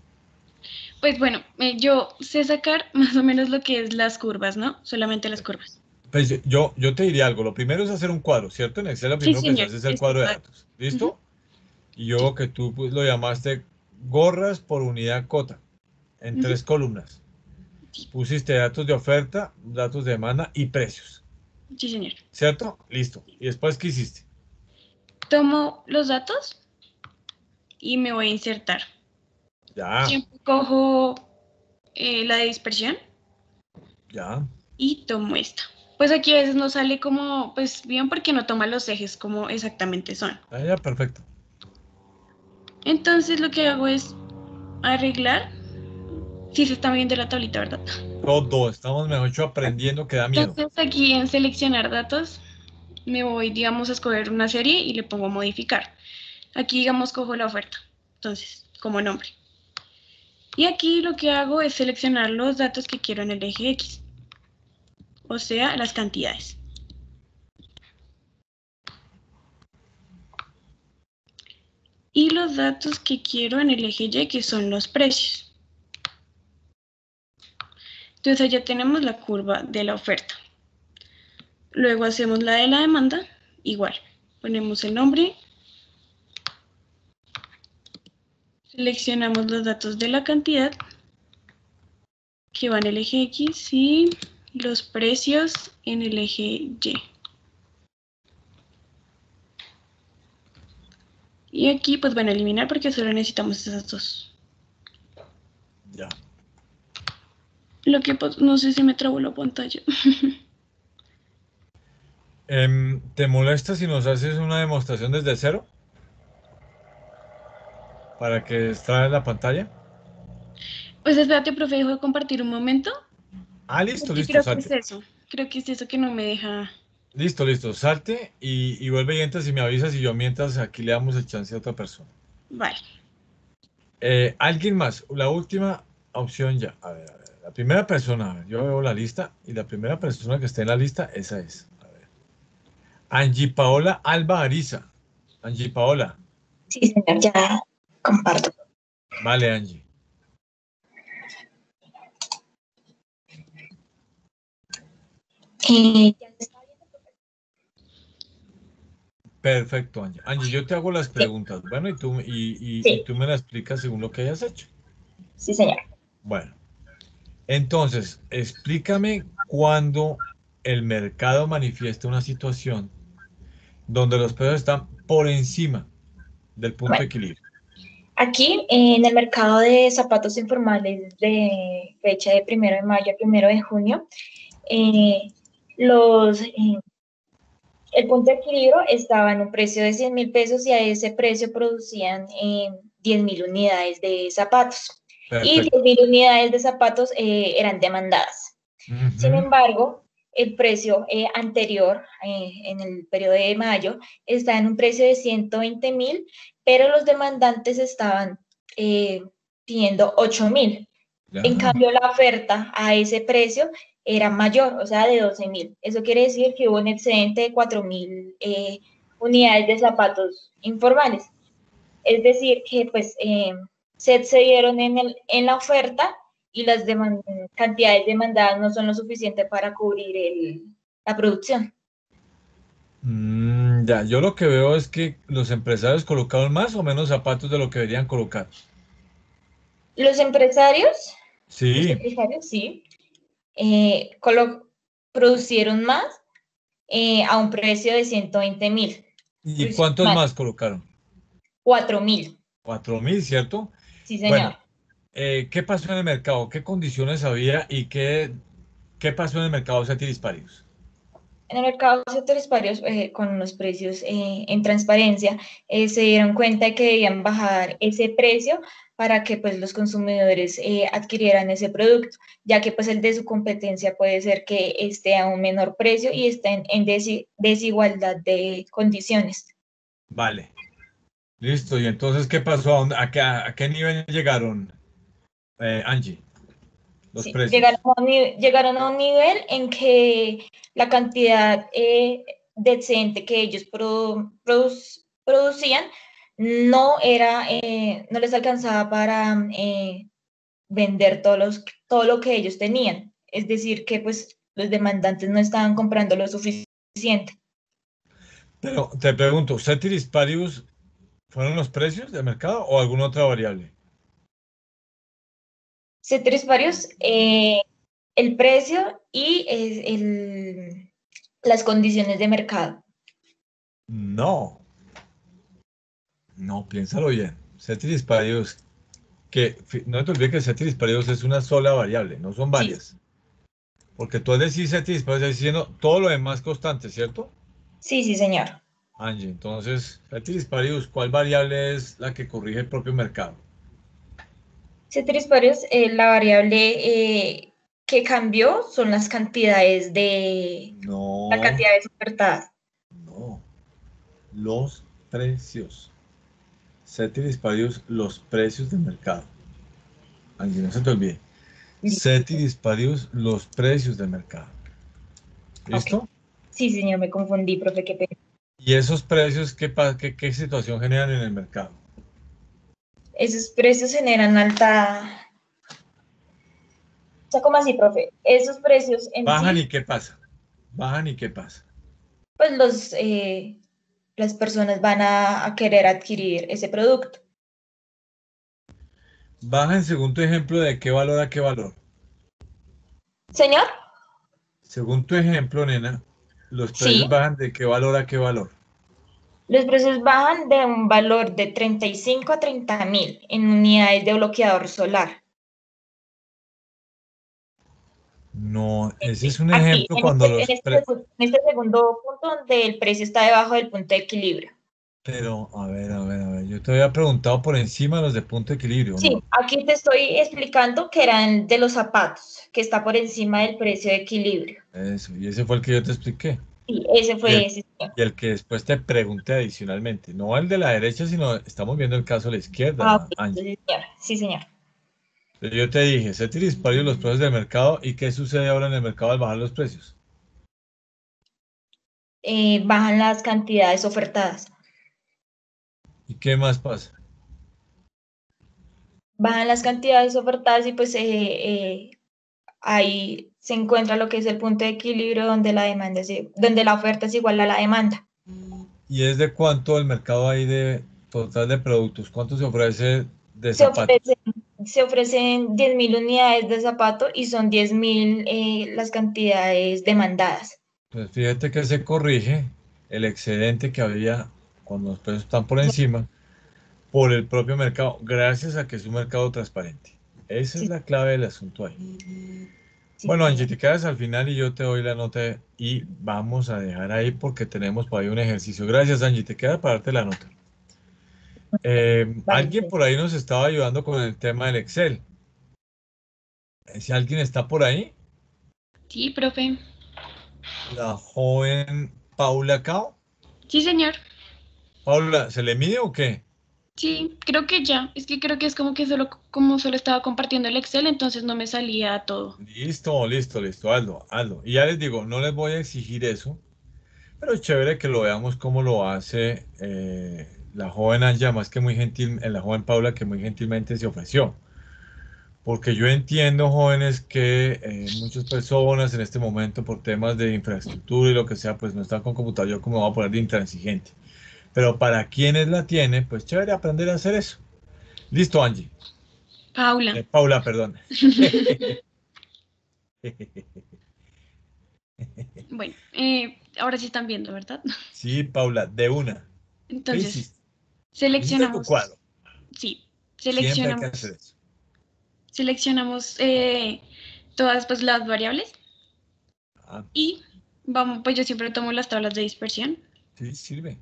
[SPEAKER 8] Pues bueno, eh, yo sé sacar más o menos lo que es las curvas, ¿no? Solamente las curvas.
[SPEAKER 1] Pues yo, yo te diría algo. Lo primero es hacer un cuadro, ¿cierto? En Excel lo
[SPEAKER 8] Sí,
[SPEAKER 1] primero que se
[SPEAKER 8] señor.
[SPEAKER 1] hace es el cuadro de datos. ¿Listo? Y yo que tú pues, lo llamaste gorras por unidad cota en tres columnas. Pusiste datos de oferta, datos de demanda y precios.
[SPEAKER 8] Sí, señor.
[SPEAKER 1] ¿Cierto? Listo. ¿Y después qué hiciste?
[SPEAKER 8] Tomo los datos y me voy a insertar.
[SPEAKER 1] Ya,
[SPEAKER 8] Siempre cojo eh, la de dispersión
[SPEAKER 1] ya.
[SPEAKER 8] y tomo esta. Pues aquí a veces no sale como, pues bien porque no toma los ejes como exactamente son.
[SPEAKER 1] Ah, ya, perfecto.
[SPEAKER 8] Entonces lo que hago es arreglar. Si se está viendo la tablita, ¿verdad?
[SPEAKER 1] Todo. Estamos, mejor dicho, aprendiendo que da miedo.
[SPEAKER 8] Entonces aquí en seleccionar datos me voy, digamos, a escoger una serie y le pongo modificar. Aquí, digamos, cojo la oferta. Entonces, como nombre. Y aquí lo que hago es seleccionar los datos que quiero en el eje X. O sea, las cantidades. Y los datos que quiero en el eje Y, que son los precios. Entonces allá tenemos la curva de la oferta. Luego hacemos la de la demanda, igual. Ponemos el nombre. Seleccionamos los datos de la cantidad que van el eje X y los precios en el eje Y. Y aquí pues van a eliminar porque solo necesitamos esas dos.
[SPEAKER 1] Ya.
[SPEAKER 8] Lo que no sé si me trabó la pantalla.
[SPEAKER 1] Em, ¿Te molesta si nos haces una demostración desde cero? Para que extraes la pantalla.
[SPEAKER 8] Pues espérate, profe, dejo de compartir un momento.
[SPEAKER 1] Ah, listo,
[SPEAKER 8] Porque
[SPEAKER 1] listo,
[SPEAKER 8] creo que
[SPEAKER 1] salte.
[SPEAKER 8] es eso. Creo que es eso que no me deja.
[SPEAKER 1] Listo, listo, salte y, y vuelve y entras y me avisas y yo mientras aquí le damos el chance a otra persona.
[SPEAKER 8] Vale.
[SPEAKER 1] Eh, ¿Alguien más? La última opción ya. A ver, a ver. La primera persona, yo veo la lista y la primera persona que esté en la lista, esa es. A ver. Angie Paola Alba Ariza. Angie Paola.
[SPEAKER 10] Sí, señor, ya comparto.
[SPEAKER 1] Vale, Angie.
[SPEAKER 10] Eh, ya está viendo.
[SPEAKER 1] Perfecto, Angie. Angie, yo te hago las preguntas. Bueno, y tú, y, y-
[SPEAKER 10] Sí.
[SPEAKER 1] y tú me las explicas según lo que hayas hecho.
[SPEAKER 10] Sí, señor.
[SPEAKER 1] Bueno, entonces, explícame cuándo el mercado manifiesta una situación donde los precios están por encima del punto de equilibrio.
[SPEAKER 10] Aquí en el mercado de zapatos informales de fecha de primero de mayo a primero de junio, eh, los, eh, el punto de equilibrio estaba en un precio de 100 mil pesos y a ese precio producían eh, 10 mil unidades de zapatos. Y
[SPEAKER 1] Perfecto.
[SPEAKER 10] 10 mil unidades de zapatos eh, eran demandadas. Sin
[SPEAKER 1] Ujú.
[SPEAKER 10] embargo, el precio eh, anterior, eh, en el periodo de mayo, está en un precio de 120 mil, pero los demandantes estaban eh, pidiendo 8 mil.
[SPEAKER 1] Ya.
[SPEAKER 10] En cambio, la oferta a ese precio era mayor, o sea, de 12 mil. Eso quiere decir que hubo un excedente de 4 mil eh, unidades de zapatos informales. Es decir, que pues eh, se excedieron en, el, en la oferta y las cantidades demandadas no son lo suficiente para cubrir el- la producción.
[SPEAKER 1] Mm, ya, yo lo que veo es que los empresarios colocaron más o menos zapatos de lo que deberían colocar.
[SPEAKER 10] Los empresarios, los
[SPEAKER 1] Sí,
[SPEAKER 10] empresarios sí, eh, producieron más, eh, a un precio de 120 mil.
[SPEAKER 1] ¿Y cuántos
[SPEAKER 10] mal.
[SPEAKER 1] más colocaron?
[SPEAKER 10] 4 mil.
[SPEAKER 1] Cuatro mil, ¿cierto?
[SPEAKER 10] Sí, señor.
[SPEAKER 1] Bueno, eh, ¿qué pasó en el mercado? ¿Qué condiciones había y qué, qué pasó en el mercado Paribus?
[SPEAKER 10] En el mercado varios, eh, con los precios eh, en transparencia, eh, se dieron cuenta de que debían bajar ese precio para que pues, los consumidores eh, adquirieran ese producto, ya que pues, el de su competencia puede ser que esté a un menor precio y estén en desi- desigualdad de condiciones.
[SPEAKER 1] Vale. Listo. ¿Y entonces qué pasó? ¿A, qué, a qué nivel llegaron, eh, Angie? Los
[SPEAKER 10] Sí,
[SPEAKER 1] precios.
[SPEAKER 10] llegaron, a un, ni- llegaron a un nivel en que la cantidad eh, de excedente que ellos produ- produc- producían no era, eh, no les alcanzaba para eh, vender todos los, todo lo que ellos tenían. Es decir, que pues los demandantes no estaban comprando lo suficiente.
[SPEAKER 1] Pero te pregunto, ¿Ceteris Paribus fueron los precios del mercado o alguna otra variable?
[SPEAKER 10] Ceteris varios, eh, el precio y eh, el- las condiciones de mercado.
[SPEAKER 1] No. No, piénsalo bien. Ceteris Paribus, que no te olvides que Ceteris Paribus es una sola variable, no son varias. Porque tú al decir Paribus estás diciendo todo lo demás constante, ¿cierto?
[SPEAKER 10] Sí, sí, señor.
[SPEAKER 1] Angie, entonces, Ceteris Paribus, ¿cuál variable es la que corrige el propio mercado?
[SPEAKER 10] Ceteris paribus, eh, la variable eh, que cambió son las cantidades de
[SPEAKER 1] No,
[SPEAKER 10] las cantidades ofertadas.
[SPEAKER 1] no. Los precios. Ceteris Paribus, los precios del mercado. Angie, no se te olvide. Ceteris Paribus, los precios del mercado. ¿Listo?
[SPEAKER 10] Sí, señor, me confundí, profe, qué pena.
[SPEAKER 1] ¿Y esos precios qué, qué, qué situación generan en el mercado?
[SPEAKER 10] Esos precios generan alta. O sea, ¿cómo así, profe? Esos precios en
[SPEAKER 1] Bajan
[SPEAKER 10] sí,
[SPEAKER 1] y qué pasa. Bajan y qué pasa.
[SPEAKER 10] pues los eh, las personas van a, a querer adquirir ese producto.
[SPEAKER 1] Bajan según tu ejemplo de qué valor a qué valor.
[SPEAKER 10] Señor,
[SPEAKER 1] Según tu ejemplo, nena, los
[SPEAKER 10] Sí.
[SPEAKER 1] precios bajan de qué valor a qué valor.
[SPEAKER 10] los precios bajan de un valor de 35 a 30 mil en unidades de bloqueador solar.
[SPEAKER 1] No, ese es un
[SPEAKER 10] Aquí,
[SPEAKER 1] ejemplo
[SPEAKER 10] en
[SPEAKER 1] cuando
[SPEAKER 10] este,
[SPEAKER 1] los
[SPEAKER 10] en este en este segundo punto donde el precio está debajo del punto de equilibrio.
[SPEAKER 1] Pero, a ver, a ver, a ver, yo te había preguntado por encima los de punto de equilibrio,
[SPEAKER 10] Sí, aquí te estoy explicando que eran de los zapatos, que está por encima del precio de equilibrio.
[SPEAKER 1] Eso, y ese fue el que yo te expliqué.
[SPEAKER 10] Sí, ese fue
[SPEAKER 1] Bien.
[SPEAKER 10] ese. señor.
[SPEAKER 1] Y el que después te pregunté adicionalmente, no el de la derecha, sino estamos viendo el caso de la izquierda,
[SPEAKER 10] Ah, sí, señor. Sí, señor.
[SPEAKER 1] Yo te dije, Ceteris Paribus, los precios del mercado, ¿y qué sucede ahora en el mercado al bajar los precios?
[SPEAKER 10] Eh, bajan las cantidades ofertadas.
[SPEAKER 1] ¿Y qué más pasa?
[SPEAKER 10] Bajan las cantidades ofertadas y pues eh, eh, ahí se encuentra lo que es el punto de equilibrio donde la demanda es, donde la oferta es igual a la demanda.
[SPEAKER 1] ¿Y es de cuánto el mercado hay de total de productos? ¿Cuánto se ofrece de
[SPEAKER 10] Se
[SPEAKER 1] zapatos?
[SPEAKER 10] ofrecen, se ofrecen 10.000 unidades de zapato y son 10.000 eh, las cantidades demandadas.
[SPEAKER 1] Pues fíjate que se corrige el excedente que había cuando los precios están por encima por el propio mercado, gracias a que es un mercado transparente. Esa es la clave del asunto ahí.
[SPEAKER 10] Sí,
[SPEAKER 1] Bueno. Angie, te quedas al final y yo te doy la nota y vamos a dejar ahí porque tenemos por ahí un ejercicio. Gracias, Angie. Te queda para darte la nota. Eh, alguien por ahí nos estaba ayudando con el tema del Excel. Si alguien está por ahí,
[SPEAKER 8] Sí, profe.
[SPEAKER 1] la joven Paula Cao.
[SPEAKER 8] Sí, señor.
[SPEAKER 1] Paula, ¿se le mide o qué?
[SPEAKER 8] Sí, creo que ya. Es que creo que es como que solo, como solo estaba compartiendo el Excel, entonces no me salía todo.
[SPEAKER 1] Listo, listo, listo, hazlo, hazlo. Y ya les digo, no les voy a exigir eso, pero es chévere que lo veamos cómo lo hace eh, la joven Anja, más que muy gentil, eh, la joven Paula, que muy gentilmente se ofreció. Porque yo entiendo, jóvenes, que eh, muchas personas en este momento, por temas de infraestructura y lo que sea, pues no están con computador. Yo como voy a poner de intransigente. Pero para quienes la tienen, pues chévere aprender a hacer eso. Listo, Angie.
[SPEAKER 8] Paula.
[SPEAKER 1] Eh, Paula, perdón.
[SPEAKER 8] Bueno, eh, ahora sí están viendo, ¿verdad?
[SPEAKER 1] Sí, Paula, de una. ¿Qué
[SPEAKER 8] Entonces, seleccionamos.
[SPEAKER 1] cuadro.
[SPEAKER 8] Sí,
[SPEAKER 1] hay que
[SPEAKER 8] seleccionamos,
[SPEAKER 1] hacer eso.
[SPEAKER 8] seleccionamos eh, todas pues, las variables
[SPEAKER 1] Ah,
[SPEAKER 8] y vamos, pues yo siempre tomo las tablas de dispersión.
[SPEAKER 1] sí, sirve.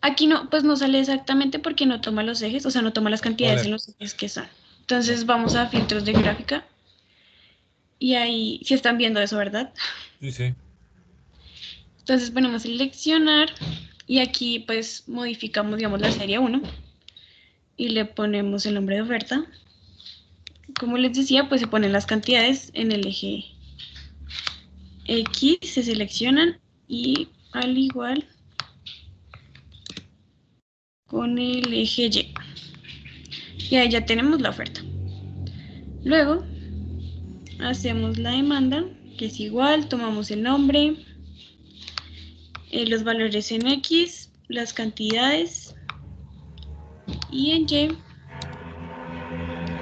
[SPEAKER 8] Aquí no, pues no sale exactamente porque no toma los ejes, o sea, no toma las cantidades en los ejes que son. Entonces vamos a filtros de gráfica y ahí, si están viendo eso, ¿verdad?
[SPEAKER 1] Sí, sí.
[SPEAKER 8] Entonces ponemos seleccionar y aquí pues modificamos, digamos, la serie 1 y le ponemos el nombre de oferta. Como les decía, pues se ponen las cantidades en el eje X, se seleccionan y al igual con el eje Y. Y ahí ya tenemos la oferta. Luego hacemos la demanda, que es igual, tomamos el nombre, eh, los valores en X, las cantidades y en Y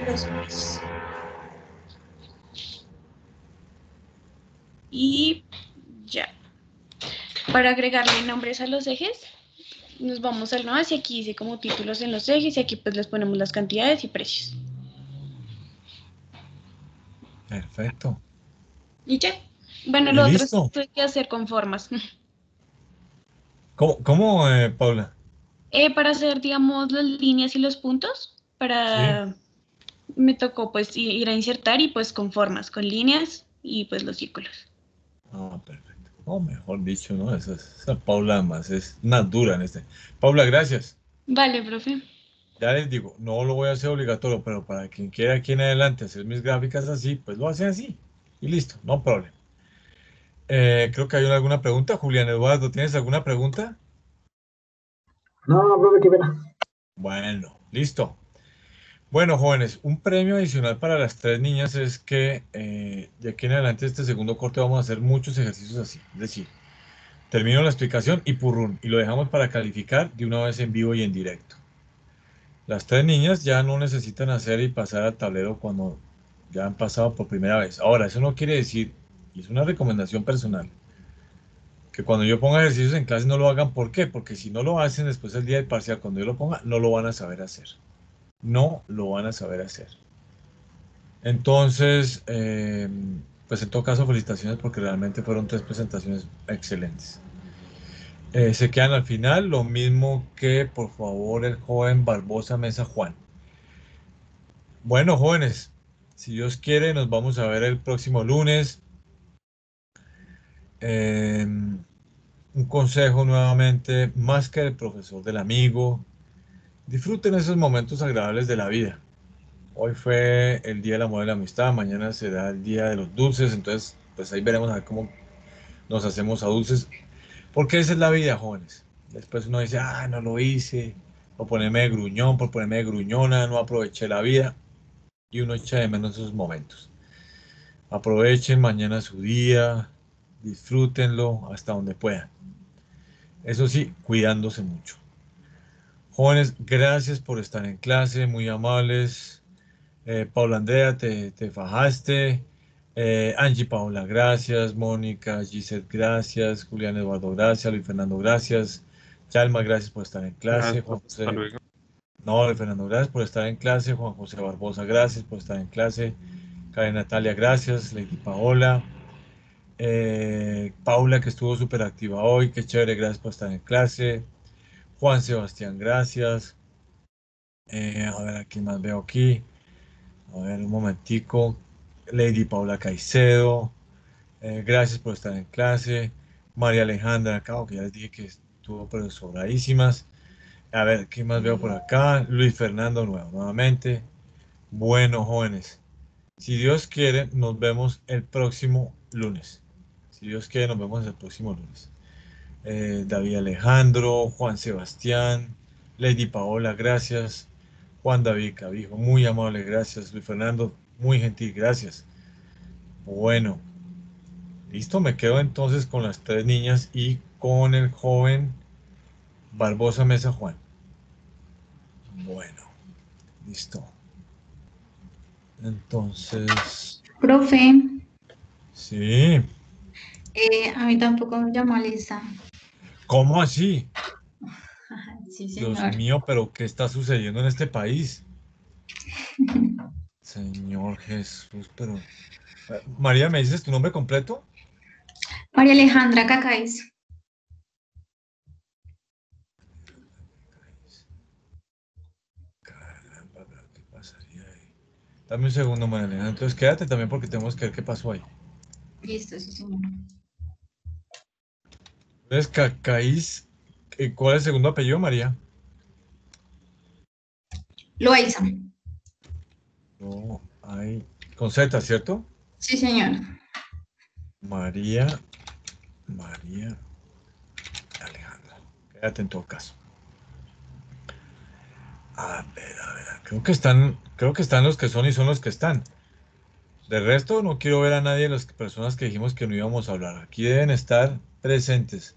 [SPEAKER 8] los precios. Y ya. Para agregarle nombres a los ejes, nos vamos al más y aquí dice como títulos en los ejes y aquí pues les ponemos las cantidades y precios.
[SPEAKER 1] Perfecto.
[SPEAKER 8] Y ya. Bueno,
[SPEAKER 1] Y
[SPEAKER 8] lo otro es hay que hacer con formas.
[SPEAKER 1] ¿Cómo, cómo, eh, Paula?
[SPEAKER 8] Eh, para hacer, digamos, las líneas y los puntos, para... Me tocó pues ir a insertar y pues con formas, con líneas y pues los círculos.
[SPEAKER 1] Ah, perfecto. O mejor dicho, ¿no? Esa, esa Paula más es una dura en este. Paula, gracias.
[SPEAKER 8] Vale, profe.
[SPEAKER 1] Ya les digo, no lo voy a hacer obligatorio, pero para quien quiera aquí en adelante hacer mis gráficas así, pues lo hacen así. Y listo, no problema. Eh, creo que hay alguna pregunta. Julián Eduardo, ¿tienes alguna pregunta?
[SPEAKER 7] No, no, profe, qué pena.
[SPEAKER 1] Bueno, listo. Bueno, jóvenes, un premio adicional para las tres niñas es que eh, de aquí en adelante este segundo corte vamos a hacer muchos ejercicios así. Es decir, termino la explicación y purrún, y lo dejamos para calificar de una vez en vivo y en directo. Las tres niñas ya no necesitan hacer y pasar al tablero cuando ya han pasado por primera vez. Ahora, eso no quiere decir, y es una recomendación personal, que cuando yo ponga ejercicios en clase no lo hagan. ¿Por qué? Porque si no lo hacen después del día del parcial, cuando yo lo ponga, no lo van a saber hacer. No lo van a saber hacer. Entonces, eh, pues en todo caso, felicitaciones porque realmente fueron tres presentaciones excelentes. Eh, se quedan al final, lo mismo que por favor el joven Barbosa Mesa Juan. Bueno, jóvenes, si Dios quiere, nos vamos a ver el próximo lunes. Eh, un consejo nuevamente, más que el profesor del amigo, disfruten esos momentos agradables de la vida. Hoy fue el Día del Amor y la Amistad, mañana será el Día de los Dulces, entonces pues ahí veremos a ver cómo nos hacemos a dulces, porque esa es la vida, jóvenes. Después uno dice, ah, no lo hice, por ponerme de gruñón, por ponerme de gruñona, no aproveché la vida, y uno echa de menos esos momentos. Aprovechen mañana su día, disfrútenlo hasta donde puedan. Eso sí, cuidándose mucho. Jóvenes, gracias por estar en clase, muy amables. Eh, Paula Andrea, te, te fajaste. Eh, Angie Paula, gracias. Mónica, Gisette, gracias. Julián Eduardo, gracias. Luis Fernando, gracias. Chalma, gracias por estar en clase. Juan José, no, Luis Fernando, gracias por estar en clase. Juan José Barbosa, gracias por estar en clase. Karen Natalia, gracias. Lady Paola. Eh, Paula, que estuvo súper activa hoy. Qué chévere, gracias por estar en clase. Juan Sebastián, gracias. Eh, a ver, aquí más veo aquí. A ver, un momentico. Lady Paula Caicedo, eh, gracias por estar en clase. María Alejandra, acá, que ya les dije que estuvo pero sobradísimas. A ver, ¿qué más veo por acá? Luis Fernando nuevo, nuevamente. Bueno, jóvenes, si Dios quiere, nos vemos el próximo lunes. Si Dios quiere, nos vemos el próximo lunes. Eh, David Alejandro, Juan Sebastián, Lady Paola, gracias. Juan David Cabijo, muy amable, gracias. Luis Fernando, muy gentil, gracias. Bueno, listo, me quedo entonces con las tres niñas y con el joven Barbosa Mesa Juan. Bueno, listo. Entonces,
[SPEAKER 11] Profe,
[SPEAKER 1] sí,
[SPEAKER 11] Eh, a mí tampoco me llamó a lista.
[SPEAKER 1] ¿Cómo así?
[SPEAKER 11] Sí,
[SPEAKER 1] Dios
[SPEAKER 11] señor.
[SPEAKER 1] mío, pero ¿qué está sucediendo en este país? Señor Jesús, pero... Eh, María, ¿me dices tu nombre completo?
[SPEAKER 11] María Alejandra Cacáez.
[SPEAKER 1] Caramba, pero ¿qué pasaría ahí? Dame un segundo, María Alejandra. Entonces quédate también porque tenemos que ver qué pasó ahí.
[SPEAKER 11] Listo, sí, señor.
[SPEAKER 1] Entonces, Cacaís, eh, ¿cuál es el segundo apellido, María?
[SPEAKER 11] Loaiza.
[SPEAKER 1] No, hay... Con Z, ¿cierto?
[SPEAKER 11] Sí, señor.
[SPEAKER 1] María, María Alejandra. Quédate en todo caso. A ver, a ver, creo que están, creo que están los que son y son los que están. De resto, no quiero ver a nadie de las personas que dijimos que no íbamos a hablar. Aquí deben estar presentes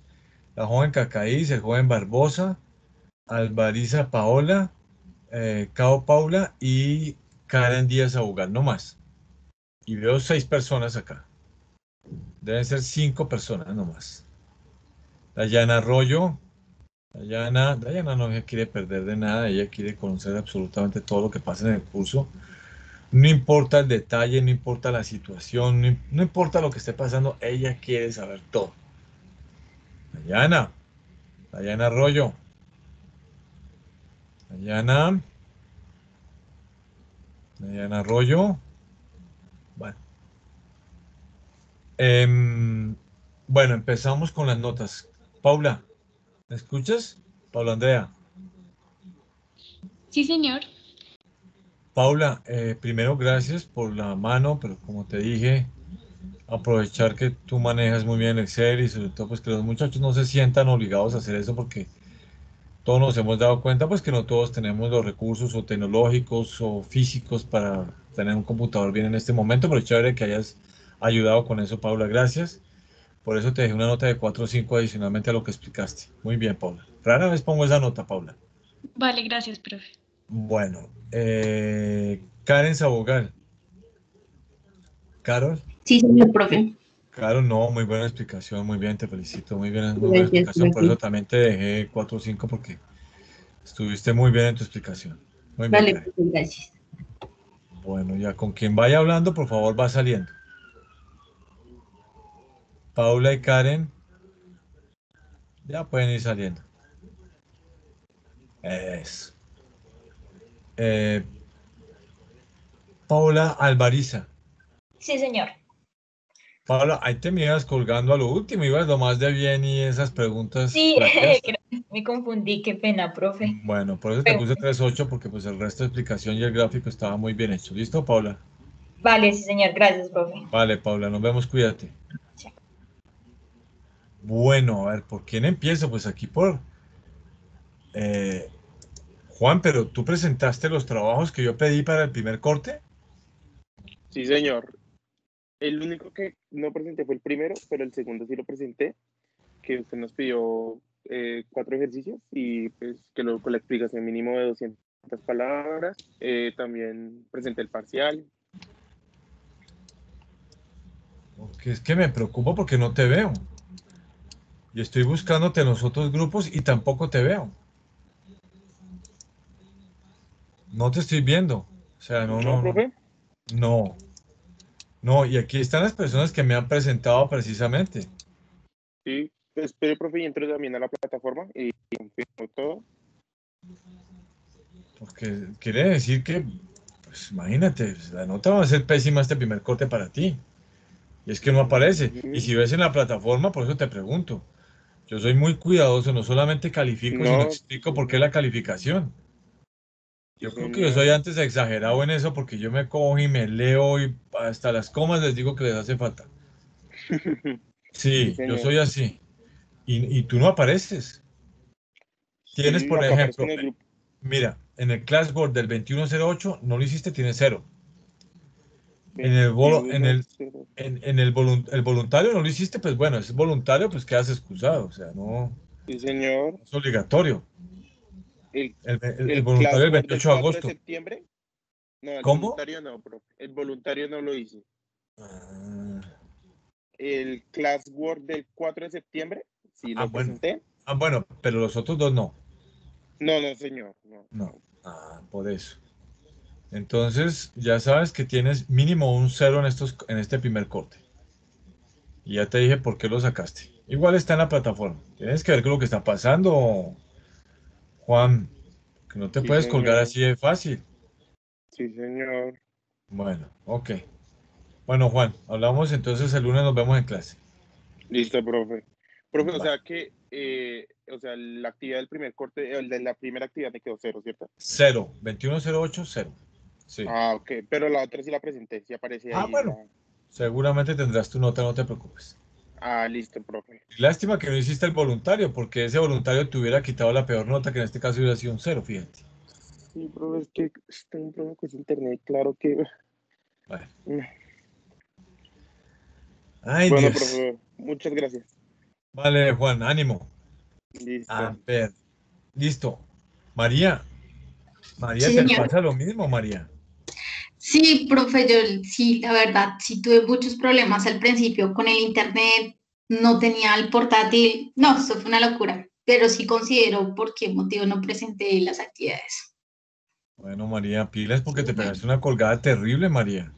[SPEAKER 1] la joven Cacaís, el joven Barbosa, Alvariza Paola, eh, Cao Paula y Karen Díaz Abugal, no más. Y veo seis personas acá. Deben ser cinco personas nomás. Dayana Arroyo. Dayana, Dayana no quiere perder de nada, ella quiere conocer absolutamente todo lo que pasa en el curso. No importa el detalle, no importa la situación, no, no importa lo que esté pasando, ella quiere saber todo. Dayana, Dayana Arroyo. Dayana. Dayana Arroyo. Bueno. Em, bueno, empezamos con las notas. Paula, ¿me escuchas? Paula Andrea.
[SPEAKER 8] Sí, señor.
[SPEAKER 1] Paula, eh, primero gracias por la mano, pero como te dije, aprovechar que tú manejas muy bien Excel y sobre todo pues que los muchachos no se sientan obligados a hacer eso porque todos nos hemos dado cuenta pues que no todos tenemos los recursos o tecnológicos o físicos para tener un computador bien en este momento, pero chévere que hayas ayudado con eso, Paula, gracias. Por eso te dejé una nota de 4 o 5 adicionalmente a lo que explicaste. Muy bien, Paula. Rara vez pongo esa nota, Paula.
[SPEAKER 8] Vale, gracias, profe.
[SPEAKER 1] Bueno, eh, Karen Sabogal. Carol.
[SPEAKER 4] Sí, señor profe.
[SPEAKER 1] Claro, no, muy buena explicación, muy bien, te felicito, muy bien, muy buena
[SPEAKER 4] Gracias,
[SPEAKER 1] explicación, por eso también te dejé 4 o 5 porque estuviste muy bien en tu explicación. Muy bien,
[SPEAKER 4] Vale, profe, gracias.
[SPEAKER 1] Bueno, ya con quien vaya hablando, por favor, va saliendo. Paula y Karen, ya pueden ir saliendo. Eso. Eh, Paula Alvariza.
[SPEAKER 10] Sí, señor.
[SPEAKER 1] Paula, ahí te me ibas colgando a lo último, ibas lo más de bien y esas preguntas.
[SPEAKER 10] Sí, me confundí, qué pena, profe.
[SPEAKER 1] Bueno, por eso te puse 3.8 porque pues el resto de explicación y el gráfico estaba muy bien hecho. ¿Listo, Paula?
[SPEAKER 10] Vale, sí, señor, gracias, profe.
[SPEAKER 1] Vale, Paula, nos vemos, cuídate.
[SPEAKER 10] Chao.
[SPEAKER 1] Bueno, a ver, ¿por quién empiezo? Pues aquí por... eh, Juan, pero tú presentaste los trabajos que yo pedí para el primer corte.
[SPEAKER 9] Sí, señor. El único que no presenté fue el primero, pero el segundo sí lo presenté, que usted nos pidió eh, cuatro ejercicios y pues que lo, con la explicación mínimo de 200 palabras. Eh, también presenté el parcial.
[SPEAKER 1] Porque es que me preocupa porque no te veo. Y estoy buscándote en los otros grupos y tampoco te veo. No te estoy viendo. O sea, no, no, no.
[SPEAKER 9] profe?
[SPEAKER 1] No. No, y aquí están las personas que me han presentado precisamente.
[SPEAKER 9] Sí, espero, profe, y entro también a la plataforma y confirmo todo.
[SPEAKER 1] Porque quiere decir que, pues imagínate, pues, la nota va a ser pésima este primer corte para ti. Y es que no aparece. Y si ves en la plataforma, por eso te pregunto. Yo soy muy cuidadoso, no solamente califico, sino
[SPEAKER 9] No.
[SPEAKER 1] explico por qué la calificación. Yo creo que yo soy antes exagerado en eso porque yo me cojo y me leo y hasta las comas les digo que les hace falta. Sí, yo soy así. Y, y tú no apareces. Tienes, por ejemplo,
[SPEAKER 9] en el
[SPEAKER 1] mira, en el Classboard del 2108 no lo hiciste, tienes cero. En el, volo- en el, en, en el, volun- el voluntario no lo hiciste, pues bueno, es voluntario, pues quedas excusado, o sea, no
[SPEAKER 9] Sí, señor.
[SPEAKER 1] es obligatorio.
[SPEAKER 9] El,
[SPEAKER 1] El, el- el voluntario del
[SPEAKER 9] Classboard
[SPEAKER 1] 28 de
[SPEAKER 9] 4
[SPEAKER 1] agosto.
[SPEAKER 9] septiembre. No, el
[SPEAKER 1] ¿Cómo?
[SPEAKER 9] voluntario no, profe. El voluntario no lo hice.
[SPEAKER 1] Ah,
[SPEAKER 9] el Classwork del 4 de septiembre, sí lo
[SPEAKER 1] Ah, bueno.
[SPEAKER 9] presenté.
[SPEAKER 1] Ah, bueno, pero los otros dos no.
[SPEAKER 9] No, no, señor. No.
[SPEAKER 1] No. Ah, por eso. Entonces, ya sabes que tienes mínimo un cero en, estos, en este primer corte. Y ya te dije por qué lo sacaste. Igual está en la plataforma. Tienes que ver qué es lo que está pasando, Juan. Que no te
[SPEAKER 9] Sí,
[SPEAKER 1] puedes colgar así de fácil.
[SPEAKER 9] Sí, señor.
[SPEAKER 1] Bueno, ok. Bueno, Juan, hablamos entonces el lunes, nos vemos en clase.
[SPEAKER 9] Listo, profe. Profe, o sea que, eh, o sea, la actividad del primer corte, el de la primera actividad me quedó cero, ¿cierto?
[SPEAKER 1] Cero, 2108, cero. Sí.
[SPEAKER 9] Ah, ok, pero la otra sí la presenté, sí aparecía
[SPEAKER 1] Ah,
[SPEAKER 9] ahí.
[SPEAKER 1] bueno. Seguramente tendrás tu nota, no te preocupes.
[SPEAKER 9] Ah, listo, profe.
[SPEAKER 1] Lástima que no hiciste el voluntario, porque ese voluntario te hubiera quitado la peor nota, que en este caso hubiera sido un cero, fíjate.
[SPEAKER 9] Sí, profe, es que tengo un problema con ese internet, claro que...
[SPEAKER 1] Bueno.
[SPEAKER 9] Mm.
[SPEAKER 1] Ay,
[SPEAKER 9] bueno,
[SPEAKER 1] Dios.
[SPEAKER 9] profe, muchas gracias.
[SPEAKER 1] Vale, Juan, ánimo.
[SPEAKER 9] Listo.
[SPEAKER 1] A ver, listo. María, María,
[SPEAKER 11] Sí,
[SPEAKER 1] ¿te
[SPEAKER 11] señor.
[SPEAKER 1] pasa lo mismo, María?
[SPEAKER 11] Sí, profe, yo sí, la verdad, sí tuve muchos problemas al principio con el internet, no tenía el portátil, no, eso fue una locura, pero sí considero por qué motivo no presenté las actividades.
[SPEAKER 1] Bueno, María, pilas porque te pegaste una colgada terrible, María.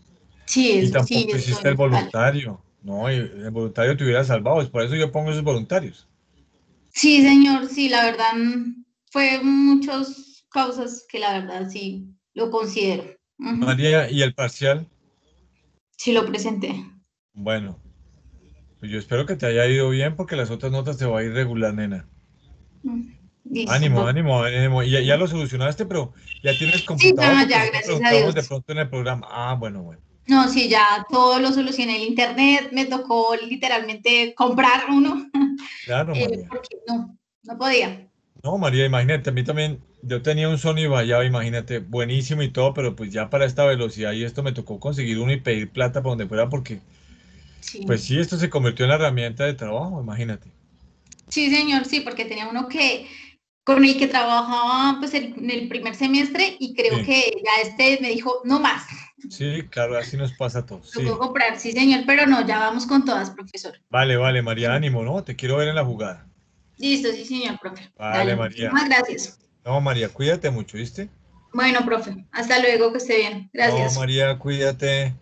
[SPEAKER 11] Sí,
[SPEAKER 1] Y
[SPEAKER 11] eso
[SPEAKER 1] tampoco
[SPEAKER 11] sí,
[SPEAKER 1] hiciste el
[SPEAKER 11] es
[SPEAKER 1] voluntario. No, y el voluntario te hubiera salvado. Es por eso yo pongo esos voluntarios.
[SPEAKER 11] Sí, señor, sí, la verdad, fue muchas causas que la verdad sí lo considero.
[SPEAKER 1] María, ¿y el parcial?
[SPEAKER 11] Sí lo presenté.
[SPEAKER 1] Bueno, pues yo espero que te haya ido bien porque las otras notas te va a ir regular, nena.
[SPEAKER 11] Mm,
[SPEAKER 1] Ánimo, ánimo, ánimo. Y ya, ya lo solucionaste, pero ya tienes computador.
[SPEAKER 11] no,
[SPEAKER 1] porque
[SPEAKER 11] ya, gracias a Dios.
[SPEAKER 1] de pronto en el programa. Ah, bueno, bueno.
[SPEAKER 11] No, sí, ya todo lo solucioné en el internet, me tocó literalmente comprar uno,
[SPEAKER 1] Claro,
[SPEAKER 11] eh,
[SPEAKER 1] María.
[SPEAKER 11] porque no, no podía.
[SPEAKER 1] No, María, imagínate, a mí también, yo tenía un Sony Vallav, imagínate, buenísimo y todo, pero pues ya para esta velocidad y esto me tocó conseguir uno y pedir plata para donde fuera porque,
[SPEAKER 11] Sí.
[SPEAKER 1] pues sí, esto se convirtió en la herramienta de trabajo, imagínate.
[SPEAKER 11] Sí, señor, sí, porque tenía uno que con el que trabajaba pues en el primer semestre y creo
[SPEAKER 1] Sí.
[SPEAKER 11] que ya este me dijo, no más,
[SPEAKER 1] Sí, claro, así nos pasa a todos. Sí.
[SPEAKER 11] tocó comprar, sí, señor, pero no, ya vamos con todas, profesor.
[SPEAKER 1] Vale, vale, María, ánimo, ¿no? Te quiero ver en la jugada.
[SPEAKER 11] Listo, sí, señor, profe.
[SPEAKER 1] Vale,
[SPEAKER 11] Dale,
[SPEAKER 1] María.
[SPEAKER 11] muchísimas gracias.
[SPEAKER 1] No, María, cuídate mucho, ¿viste?
[SPEAKER 11] Bueno, profe, hasta luego, que esté bien. Gracias.
[SPEAKER 1] No, María, cuídate.